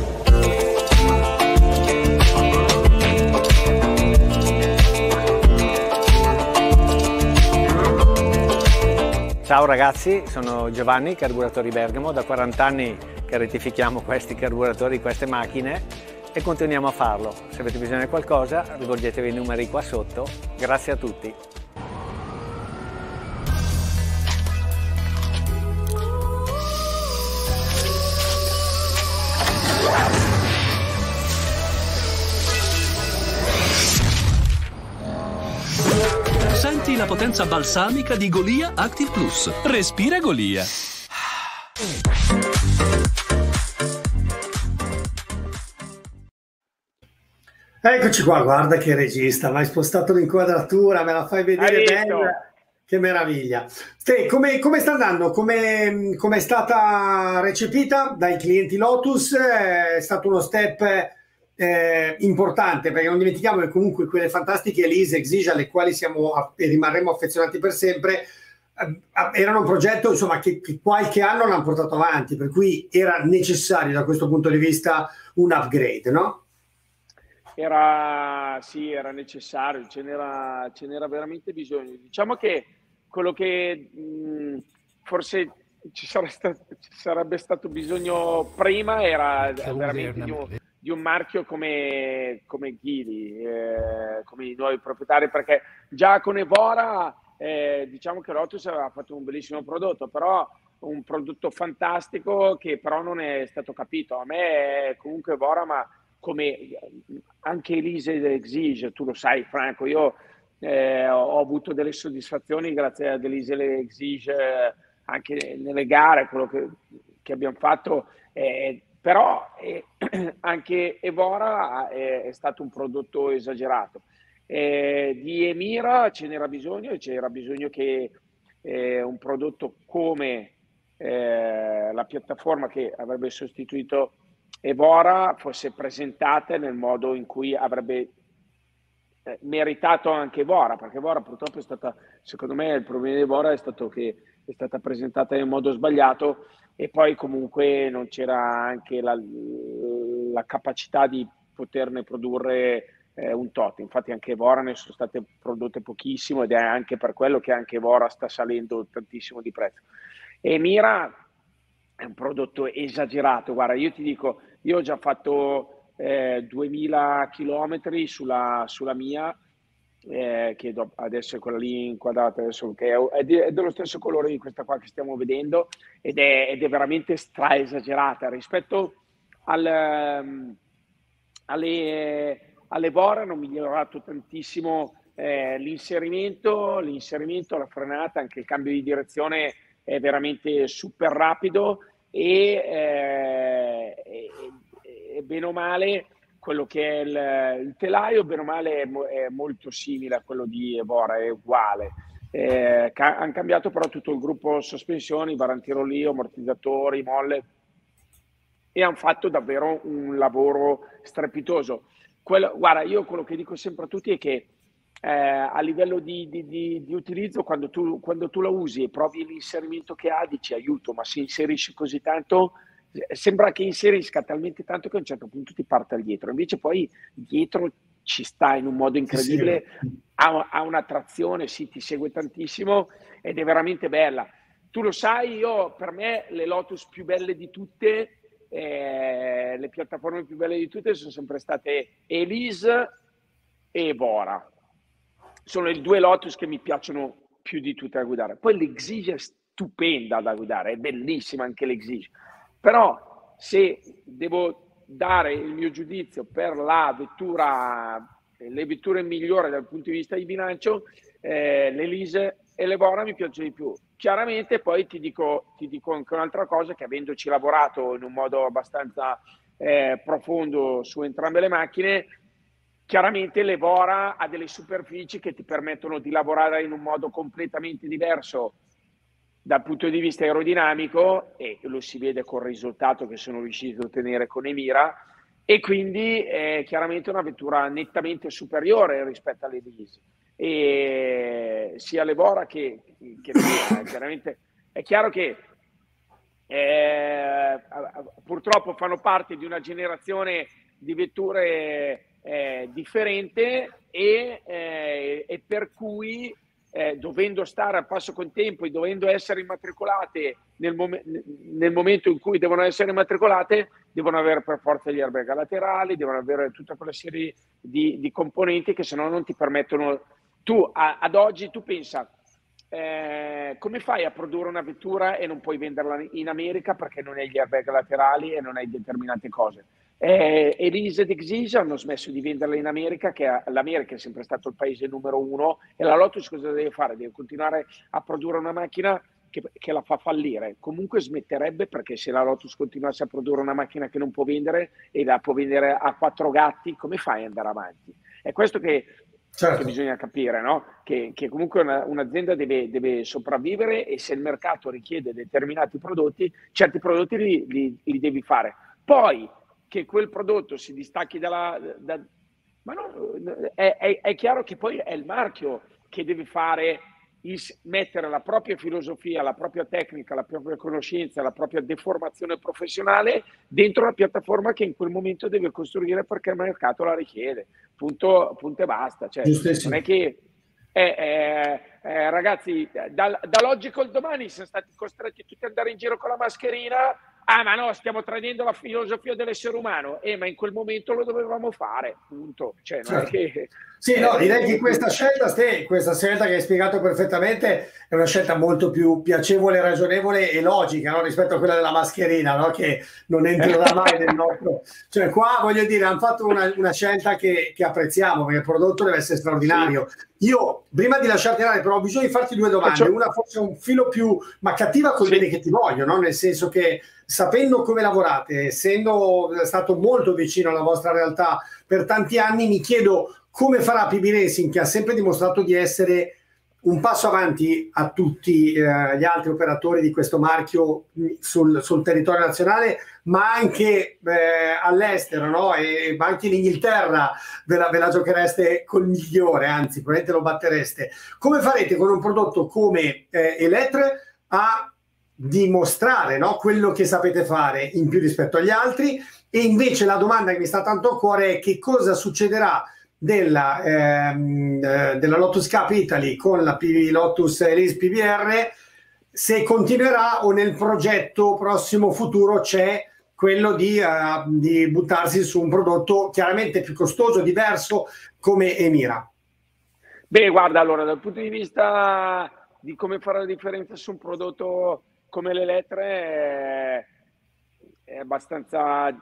Ciao ragazzi, sono Giovanni, Carburatori Bergamo, da 40 anni che rettifichiamo questi carburatori, queste macchine e continuiamo a farlo. Se avete bisogno di qualcosa rivolgetevi ai numeri qua sotto. Grazie a tutti. Senti la potenza balsamica di Golia Active Plus. Respira Golia. Eccoci qua, guarda che regista, mi hai spostato l'inquadratura, me la fai vedere bella. Che meraviglia. Ste, come, come, sta andando? Come, come, è stata recepita dai clienti Lotus? È stato uno step eh, importante perché non dimentichiamo che comunque quelle fantastiche Elise Exige alle quali siamo e rimarremo affezionati per sempre eh, erano un progetto insomma, che, che qualche anno l'hanno portato avanti, per cui era necessario da questo punto di vista un upgrade, no? Era, sì, era necessario, ce n'era, ce n'era veramente bisogno. Diciamo che quello che mh, forse ci, stato, ci, sarebbe stato bisogno prima era veramente di un, di un, marchio come, come Ghili, eh, come i nuovi proprietari, perché già con Evora eh, diciamo che Lotus aveva fatto un bellissimo prodotto, però un prodotto fantastico che però non è stato capito. A me comunque Evora, ma come anche Elise Exige, tu lo sai Franco, io eh, ho avuto delle soddisfazioni grazie ad Elise Exige anche nelle gare, quello che, che abbiamo fatto, eh, però eh, *clears throat* anche Evora è, è, stato un prodotto esagerato. Eh, di Emira ce n'era bisogno e c'era bisogno che eh, un prodotto come eh, la piattaforma che avrebbe sostituito Evora fosse presentata nel modo in cui avrebbe eh, meritato anche Evora, perché Evora purtroppo è stata, secondo me il problema di Evora è stato che è stata presentata in modo sbagliato e poi comunque non c'era anche la, la capacità di poterne produrre eh, un tot. Infatti anche Evora ne sono state prodotte pochissimo ed è anche per quello che anche Evora sta salendo tantissimo di prezzo. E Mira è un prodotto esagerato, guarda, io ti dico, io ho già fatto eh, 2000 km sulla, sulla mia, eh, che adesso è quella lì inquadrata, adesso, che è, è, è, dello stesso colore di questa qua che stiamo vedendo ed è, ed è veramente stra esagerata rispetto al, um, alle, alle Bora hanno migliorato tantissimo eh, l'inserimento, l'inserimento, la frenata, anche il cambio di direzione è veramente super rapido e, eh, e, e bene o male quello che è il, il telaio, bene o male è, è, molto simile a quello di Evora, è uguale. Eh, ca- hanno cambiato però tutto il gruppo sospensioni, barantirolio, ammortizzatori, molle e hanno fatto davvero un lavoro strepitoso. Quello, guarda, io quello che dico sempre a tutti è che eh, a livello di, di, di, di utilizzo, quando tu, quando tu, la usi e provi l'inserimento che ha, dici aiuto, ma si inserisce così tanto sembra che inserisca talmente tanto che a un certo punto ti parta dietro, invece poi dietro ci sta in un modo incredibile, sì, ha, ha un'attrazione, sì, ti segue tantissimo ed è veramente bella. Tu lo sai, io per me le Lotus più belle di tutte, eh, le piattaforme più belle di tutte sono sempre state Elise e Evora. Sono le due Lotus che mi piacciono più di tutte da guidare. Poi l'Exige è stupenda da guidare, è bellissima anche l'Exige. Però se devo dare il mio giudizio per la vettura, le vetture migliori dal punto di vista di bilancio, eh, l'Elise e l'Evora mi piacciono di più. Chiaramente poi ti dico, ti dico anche un'altra cosa, che avendoci lavorato in un modo abbastanza eh, profondo su entrambe le macchine, Chiaramente l'Evora ha delle superfici che ti permettono di lavorare in un modo completamente diverso dal punto di vista aerodinamico e lo si vede col risultato che sono riusciti a ottenere con Emira e quindi è chiaramente una vettura nettamente superiore rispetto alle Elise e sia l'Evora che, che l'Emira *coughs* chiaramente è chiaro che eh, purtroppo fanno parte di una generazione di vetture eh, differente e, eh, e, per cui eh, dovendo stare a passo con tempo e dovendo essere immatricolate nel, mom- nel, momento in cui devono essere immatricolate, devono avere per forza gli airbag laterali, devono avere tutta quella serie di, di componenti che se no non ti permettono... Tu a, ad oggi tu pensa, eh, come fai a produrre una vettura e non puoi venderla in America perché non hai gli airbag laterali e non hai determinate cose? Eh, Elise ed Exige hanno smesso di venderla in America, che l'America è sempre stato il paese numero uno, e la Lotus cosa deve fare? Deve continuare a produrre una macchina che, che, la fa fallire. Comunque smetterebbe perché se la Lotus continuasse a produrre una macchina che non può vendere e la può vendere a quattro gatti, come fai ad andare avanti? È questo che, certo. che bisogna capire, no? che, che, comunque una, un'azienda deve, deve, sopravvivere e se il mercato richiede determinati prodotti, certi prodotti li, li, li devi fare. Poi che quel prodotto si distacchi dalla... Da, ma no, è, è, è, chiaro che poi è il marchio che deve fare, il, mettere la propria filosofia, la propria tecnica, la propria conoscenza, la propria deformazione professionale dentro la piattaforma che in quel momento deve costruire perché il mercato la richiede. Punto, punto e basta. Cioè, non è che... Eh, eh, eh, ragazzi, da, dall'oggi col domani siamo stati costretti tutti ad andare in giro con la mascherina ah ma no, stiamo tradendo la filosofia dell'essere umano, eh, ma in quel momento lo dovevamo fare, punto. Cioè, certo. che... Sì, no, direi che questa scelta, Ste, questa scelta che hai spiegato perfettamente è una scelta molto più piacevole, ragionevole e logica no? rispetto a quella della mascherina, no? che non entrerà mai nel nostro... *laughs* Cioè qua voglio dire, hanno fatto una, una scelta che, che, apprezziamo, perché il prodotto deve essere straordinario. Sì. Io, prima di lasciarti andare, però ho bisogno di farti due domande, Faccio... una forse un filo più, ma cattiva col sì. bene che ti voglio, no? nel senso che sapendo come lavorate, essendo stato molto vicino alla vostra realtà per tanti anni, mi chiedo come farà PB Racing, che ha sempre dimostrato di essere un passo avanti a tutti eh, gli altri operatori di questo marchio sul, sul territorio nazionale, ma anche eh, all'estero, no? E anche in Inghilterra ve la, ve la, giochereste col migliore, anzi, probabilmente lo battereste. Come farete con un prodotto come eh, Elettre a dimostrare no? quello che sapete fare in più rispetto agli altri e invece la domanda che mi sta tanto a cuore è che cosa succederà della, ehm, eh, della Lotus Cup Italy con la PV Lotus Elise PVR se continuerà o nel progetto prossimo futuro c'è quello di, uh, di buttarsi su un prodotto chiaramente più costoso, diverso come Emira. Beh, guarda, allora dal punto di vista di come fare la differenza su un prodotto come le lettere è, è abbastanza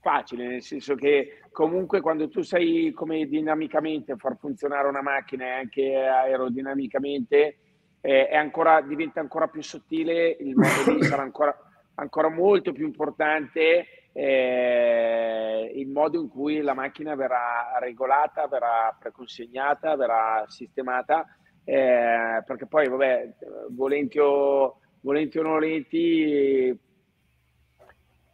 facile, nel senso che comunque quando tu sai come dinamicamente far funzionare una macchina e anche aerodinamicamente, eh, ancora, diventa ancora più sottile, il modo sarà *coughs* ancora, ancora molto più importante eh, il modo in cui la macchina verrà regolata, verrà preconsegnata, verrà sistemata, eh, perché poi, vabbè, volenti o volenti o nolenti,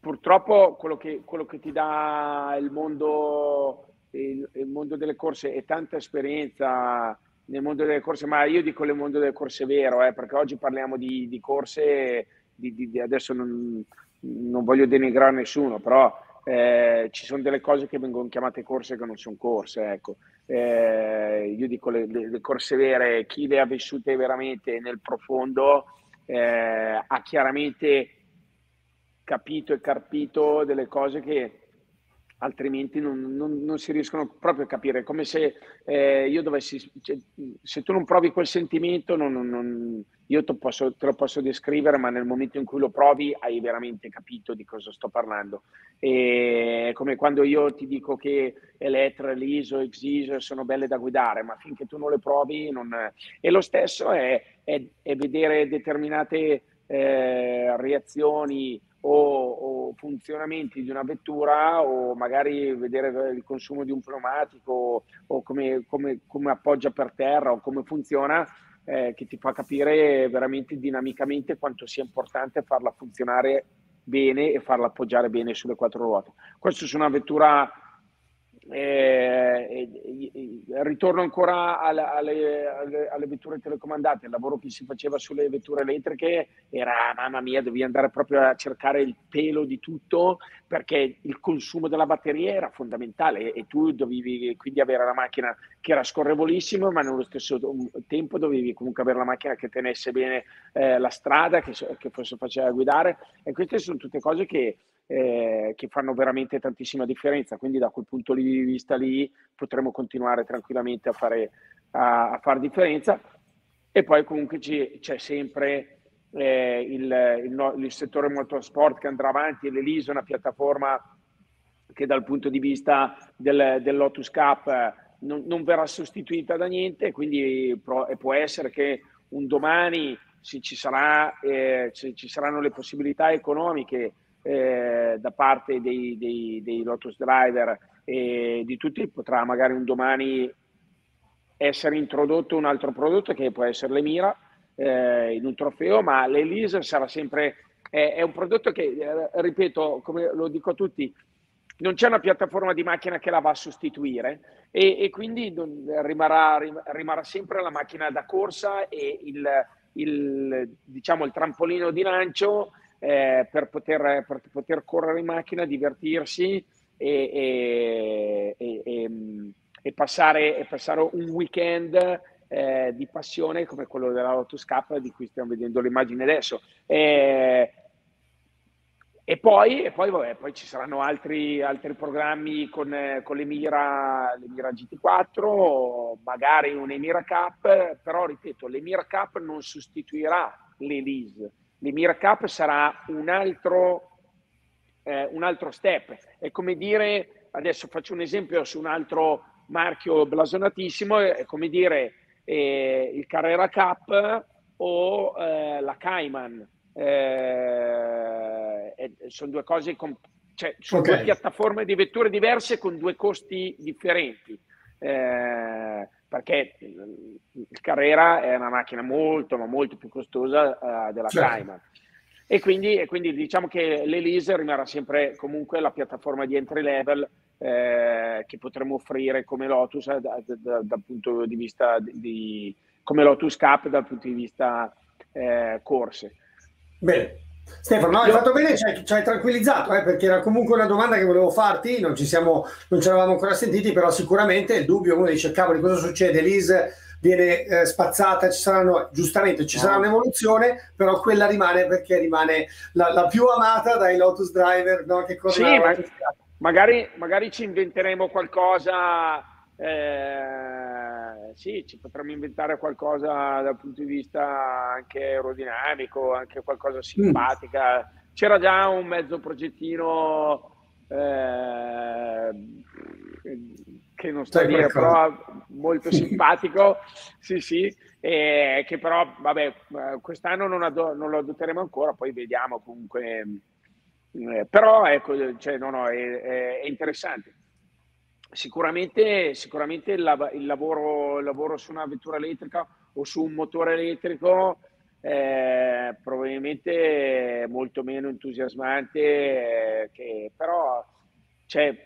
purtroppo quello che, quello che ti dà il mondo, il, il mondo delle corse è tanta esperienza nel mondo delle corse, ma io dico nel mondo delle corse vero, eh, perché oggi parliamo di, di corse, di, di, adesso non, non voglio denigrare nessuno, però eh, ci sono delle cose che vengono chiamate corse che non sono corse. Ecco. Eh, io dico le, le, le, corse vere, chi le ha vissute veramente nel profondo eh, ha chiaramente capito e carpito delle cose che altrimenti non, non, non, si riescono proprio a capire. come se eh, io dovessi, cioè, se tu non provi quel sentimento, non, io te, posso, te, lo posso descrivere, ma nel momento in cui lo provi hai veramente capito di cosa sto parlando. E come quando io ti dico che Elettra, l'ISO, Exiso sono belle da guidare, ma finché tu non le provi, non... e lo stesso è, è, è vedere determinate eh, reazioni o, o, funzionamenti di una vettura o magari vedere il consumo di un pneumatico o come, come, come appoggia per terra o come funziona eh, che ti fa capire veramente dinamicamente quanto sia importante farla funzionare bene e farla appoggiare bene sulle quattro ruote. Questo su una vettura eh, ritorno ancora alla, alle, alle, alle, vetture telecomandate. Il lavoro che si faceva sulle vetture elettriche era, mamma mia, dovevi andare proprio a cercare il pelo di tutto perché il consumo della batteria era fondamentale e tu dovevi quindi avere la macchina che era scorrevolissima, ma nello stesso tempo dovevi comunque avere la macchina che tenesse bene eh, la strada, che, che fosse facile da guidare. E queste sono tutte cose che eh, che fanno veramente tantissima differenza. Quindi da quel punto di vista lì potremo continuare tranquillamente a fare, a, a fare differenza. E poi comunque ci, c'è sempre eh, il, il, il, settore motorsport che andrà avanti, l'Elise è una piattaforma che dal punto di vista del, del Lotus Cup non, non, verrà sostituita da niente, quindi pro, può essere che un domani se ci, sarà, eh, se ci saranno le possibilità economiche eh, da parte dei, dei, dei, Lotus Driver e di tutti, potrà magari un domani essere introdotto un altro prodotto che può essere l'Emira eh, in un trofeo, ma l'Elise sarà sempre, è, è un prodotto che, eh, ripeto, come lo dico a tutti, non c'è una piattaforma di macchina che la va a sostituire e, e quindi rimarrà, rimarrà, sempre la macchina da corsa e il, il, diciamo, il trampolino di lancio eh, per, poter, per, poter, correre in macchina, divertirsi e, e, e, passare, passare, un weekend eh, di passione come quello della Lotus Cup di cui stiamo vedendo l'immagine adesso. E, e poi, e poi, vabbè, poi, ci saranno altri, altri programmi con, con l'Emira, l'Emira GT4, magari un'Emira Cup, però ripeto, l'Emira Cup non sostituirà l'Elise l'Emira Cup sarà un altro, eh, un altro step. È come dire, adesso faccio un esempio su un altro marchio blasonatissimo, è come dire eh, il Carrera Cup o eh, la Cayman. Eh, sono due cose, con, cioè, sono okay. due piattaforme di vetture diverse con due costi differenti. Eh, perché il Carrera è una macchina molto, ma molto più costosa uh, della certo. Cayman. E quindi, e quindi, diciamo che l'Elise rimarrà sempre comunque la piattaforma di entry level eh, che potremo offrire come Lotus eh, da, da, dal punto di vista di, come Lotus Cup dal punto di vista eh, corse. Bene, Stefano, no, hai fatto bene, ci hai, tranquillizzato, eh, perché era comunque una domanda che volevo farti, non ci, siamo, non ci eravamo ancora sentiti, però sicuramente il dubbio, uno dice, cavolo, cosa succede? Lise viene eh, spazzata, ci saranno, giustamente ci sarà un'evoluzione, però quella rimane perché rimane la, la più amata dai Lotus Driver, no? che sì, ma, magari, magari ci inventeremo qualcosa eh, sì, ci potremmo inventare qualcosa dal punto di vista anche aerodinamico, anche qualcosa simpatica. Mm. C'era già un mezzo progettino eh, che non sto a dire, però molto *laughs* simpatico, sì sì, e che però, vabbè, quest'anno non, ad- non lo adotteremo ancora, poi vediamo comunque. Eh, però ecco, cioè, no, no, è, è interessante. Sicuramente, sicuramente il, il, lavoro, il, lavoro, su una vettura elettrica o su un motore elettrico è probabilmente molto meno entusiasmante, eh, che, però cioè,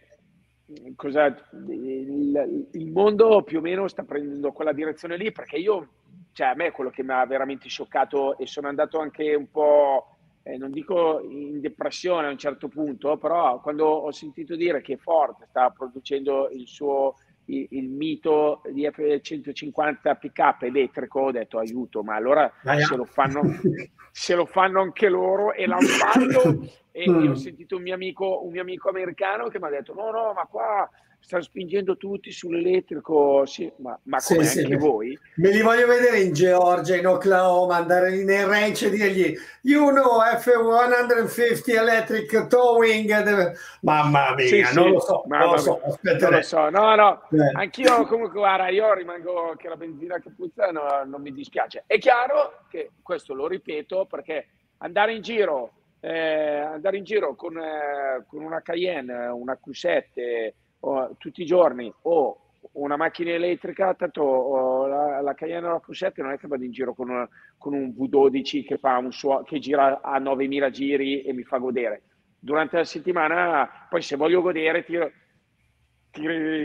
cosa, il, il, mondo più o meno sta prendendo quella direzione lì perché io, cioè a me quello che mi ha veramente scioccato e sono andato anche un po' eh, non dico in depressione a un certo punto, però quando ho sentito dire che Ford sta producendo il suo il, il mito di F150 pick elettrico, ho detto aiuto, ma allora se lo, fanno, *laughs* se lo fanno anche loro e l'hanno fatto e mm. ho sentito un mio, amico, un mio amico americano che mi ha detto no, no, ma qua stanno spingendo tutti sull'elettrico, sì, ma, ma come sì, anche sì, voi. Me li voglio vedere in Georgia, in Oklahoma, andare nel ranch e dirgli, you know, F150 electric towing, mamma mia, non lo so, non lo so, non lo so, no, no, eh. anch'io comunque, guarda, io rimango che la benzina che puzza no, non mi dispiace. È chiaro che questo lo ripeto perché andare in giro, eh, andare in giro con, eh, con una Cayenne, una Q7, tutti i giorni o una macchina elettrica, tanto la, la Cayenne Rock 7 non è che vado in giro con, una, con un V12 che, fa un suo, che gira a 9000 giri e mi fa godere. Durante la settimana, poi se voglio godere, tiro,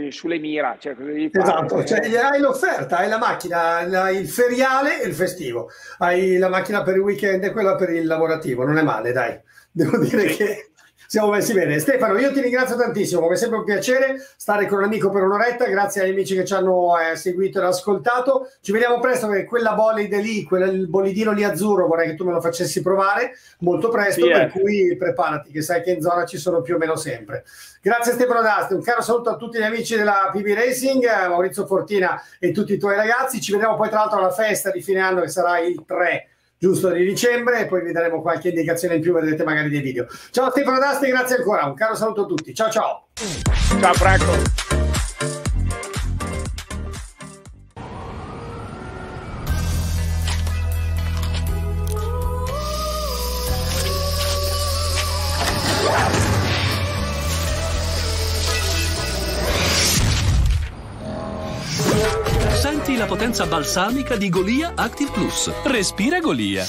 sulle mira. Cioè, esatto, cioè, hai l'offerta, hai la macchina, il feriale e il festivo, hai la macchina per il weekend e quella per il lavorativo, non è male, dai. Devo dire che siamo messi bene. Stefano, io ti ringrazio tantissimo, come sempre un piacere stare con un amico per un'oretta, grazie agli amici che ci hanno eh, seguito e ascoltato. Ci vediamo presto perché quella bolide lì, quel bolidino lì azzurro vorrei che tu me lo facessi provare molto presto, sì, per eh. cui preparati che sai che in zona ci sono più o meno sempre. Grazie Stefano D'Asti, un caro saluto a tutti gli amici della PB Racing, Maurizio Fortina e tutti i tuoi ragazzi. Ci vediamo poi tra l'altro alla festa di fine anno che sarà il 3 giusto di dicembre e poi vi daremo qualche indicazione in più, vedrete magari dei video. Ciao Stefano D'Asti, grazie ancora, un caro saluto a tutti. Ciao ciao. Ciao Franco. Potenza balsamica di Golia Active Plus. Respira Golia.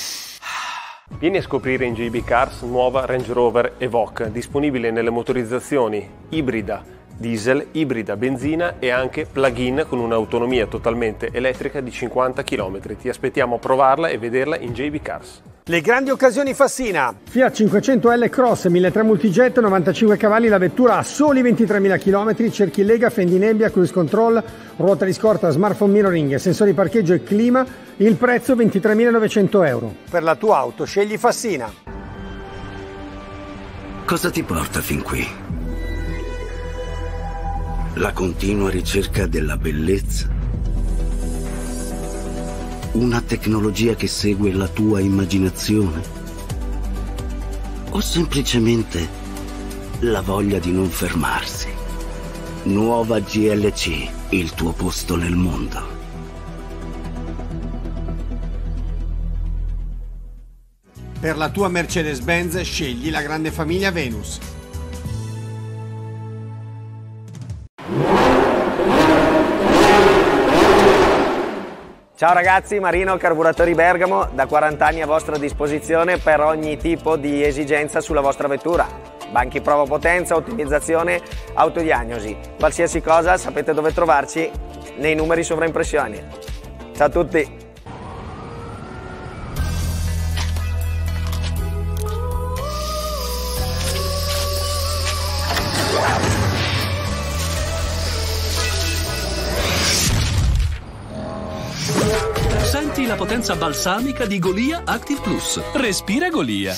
Vieni a scoprire in JB Cars nuova Range Rover Evoque, disponibile nelle motorizzazioni ibrida, diesel, ibrida, benzina e anche plug-in con un'autonomia totalmente elettrica di 50 km. Ti aspettiamo a provarla e vederla in JB Cars. Le grandi occasioni Fassina. Fiat 500L Cross 1300 Multijet 95 cavalli, la vettura a soli 23.000 km, cerchi lega, fendi nebbia, cruise control, ruota di scorta, smartphone mirroring, sensori parcheggio e clima, il prezzo 23.900 euro. Per la tua auto scegli Fassina. Cosa ti porta fin qui? La continua ricerca della bellezza? Una tecnologia che segue la tua immaginazione? O semplicemente la voglia di non fermarsi? Nuova GLC, il tuo posto nel mondo. Per la tua Mercedes-Benz scegli la grande famiglia Venus. Ciao ragazzi, Marino Carburatori Bergamo, da 40 anni a vostra disposizione per ogni tipo di esigenza sulla vostra vettura. Banchi prova potenza, ottimizzazione, autodiagnosi. Qualsiasi cosa sapete dove trovarci nei numeri sovraimpressioni. Ciao a tutti! Potenza balsamica di Golia Active Plus. Respira Golia.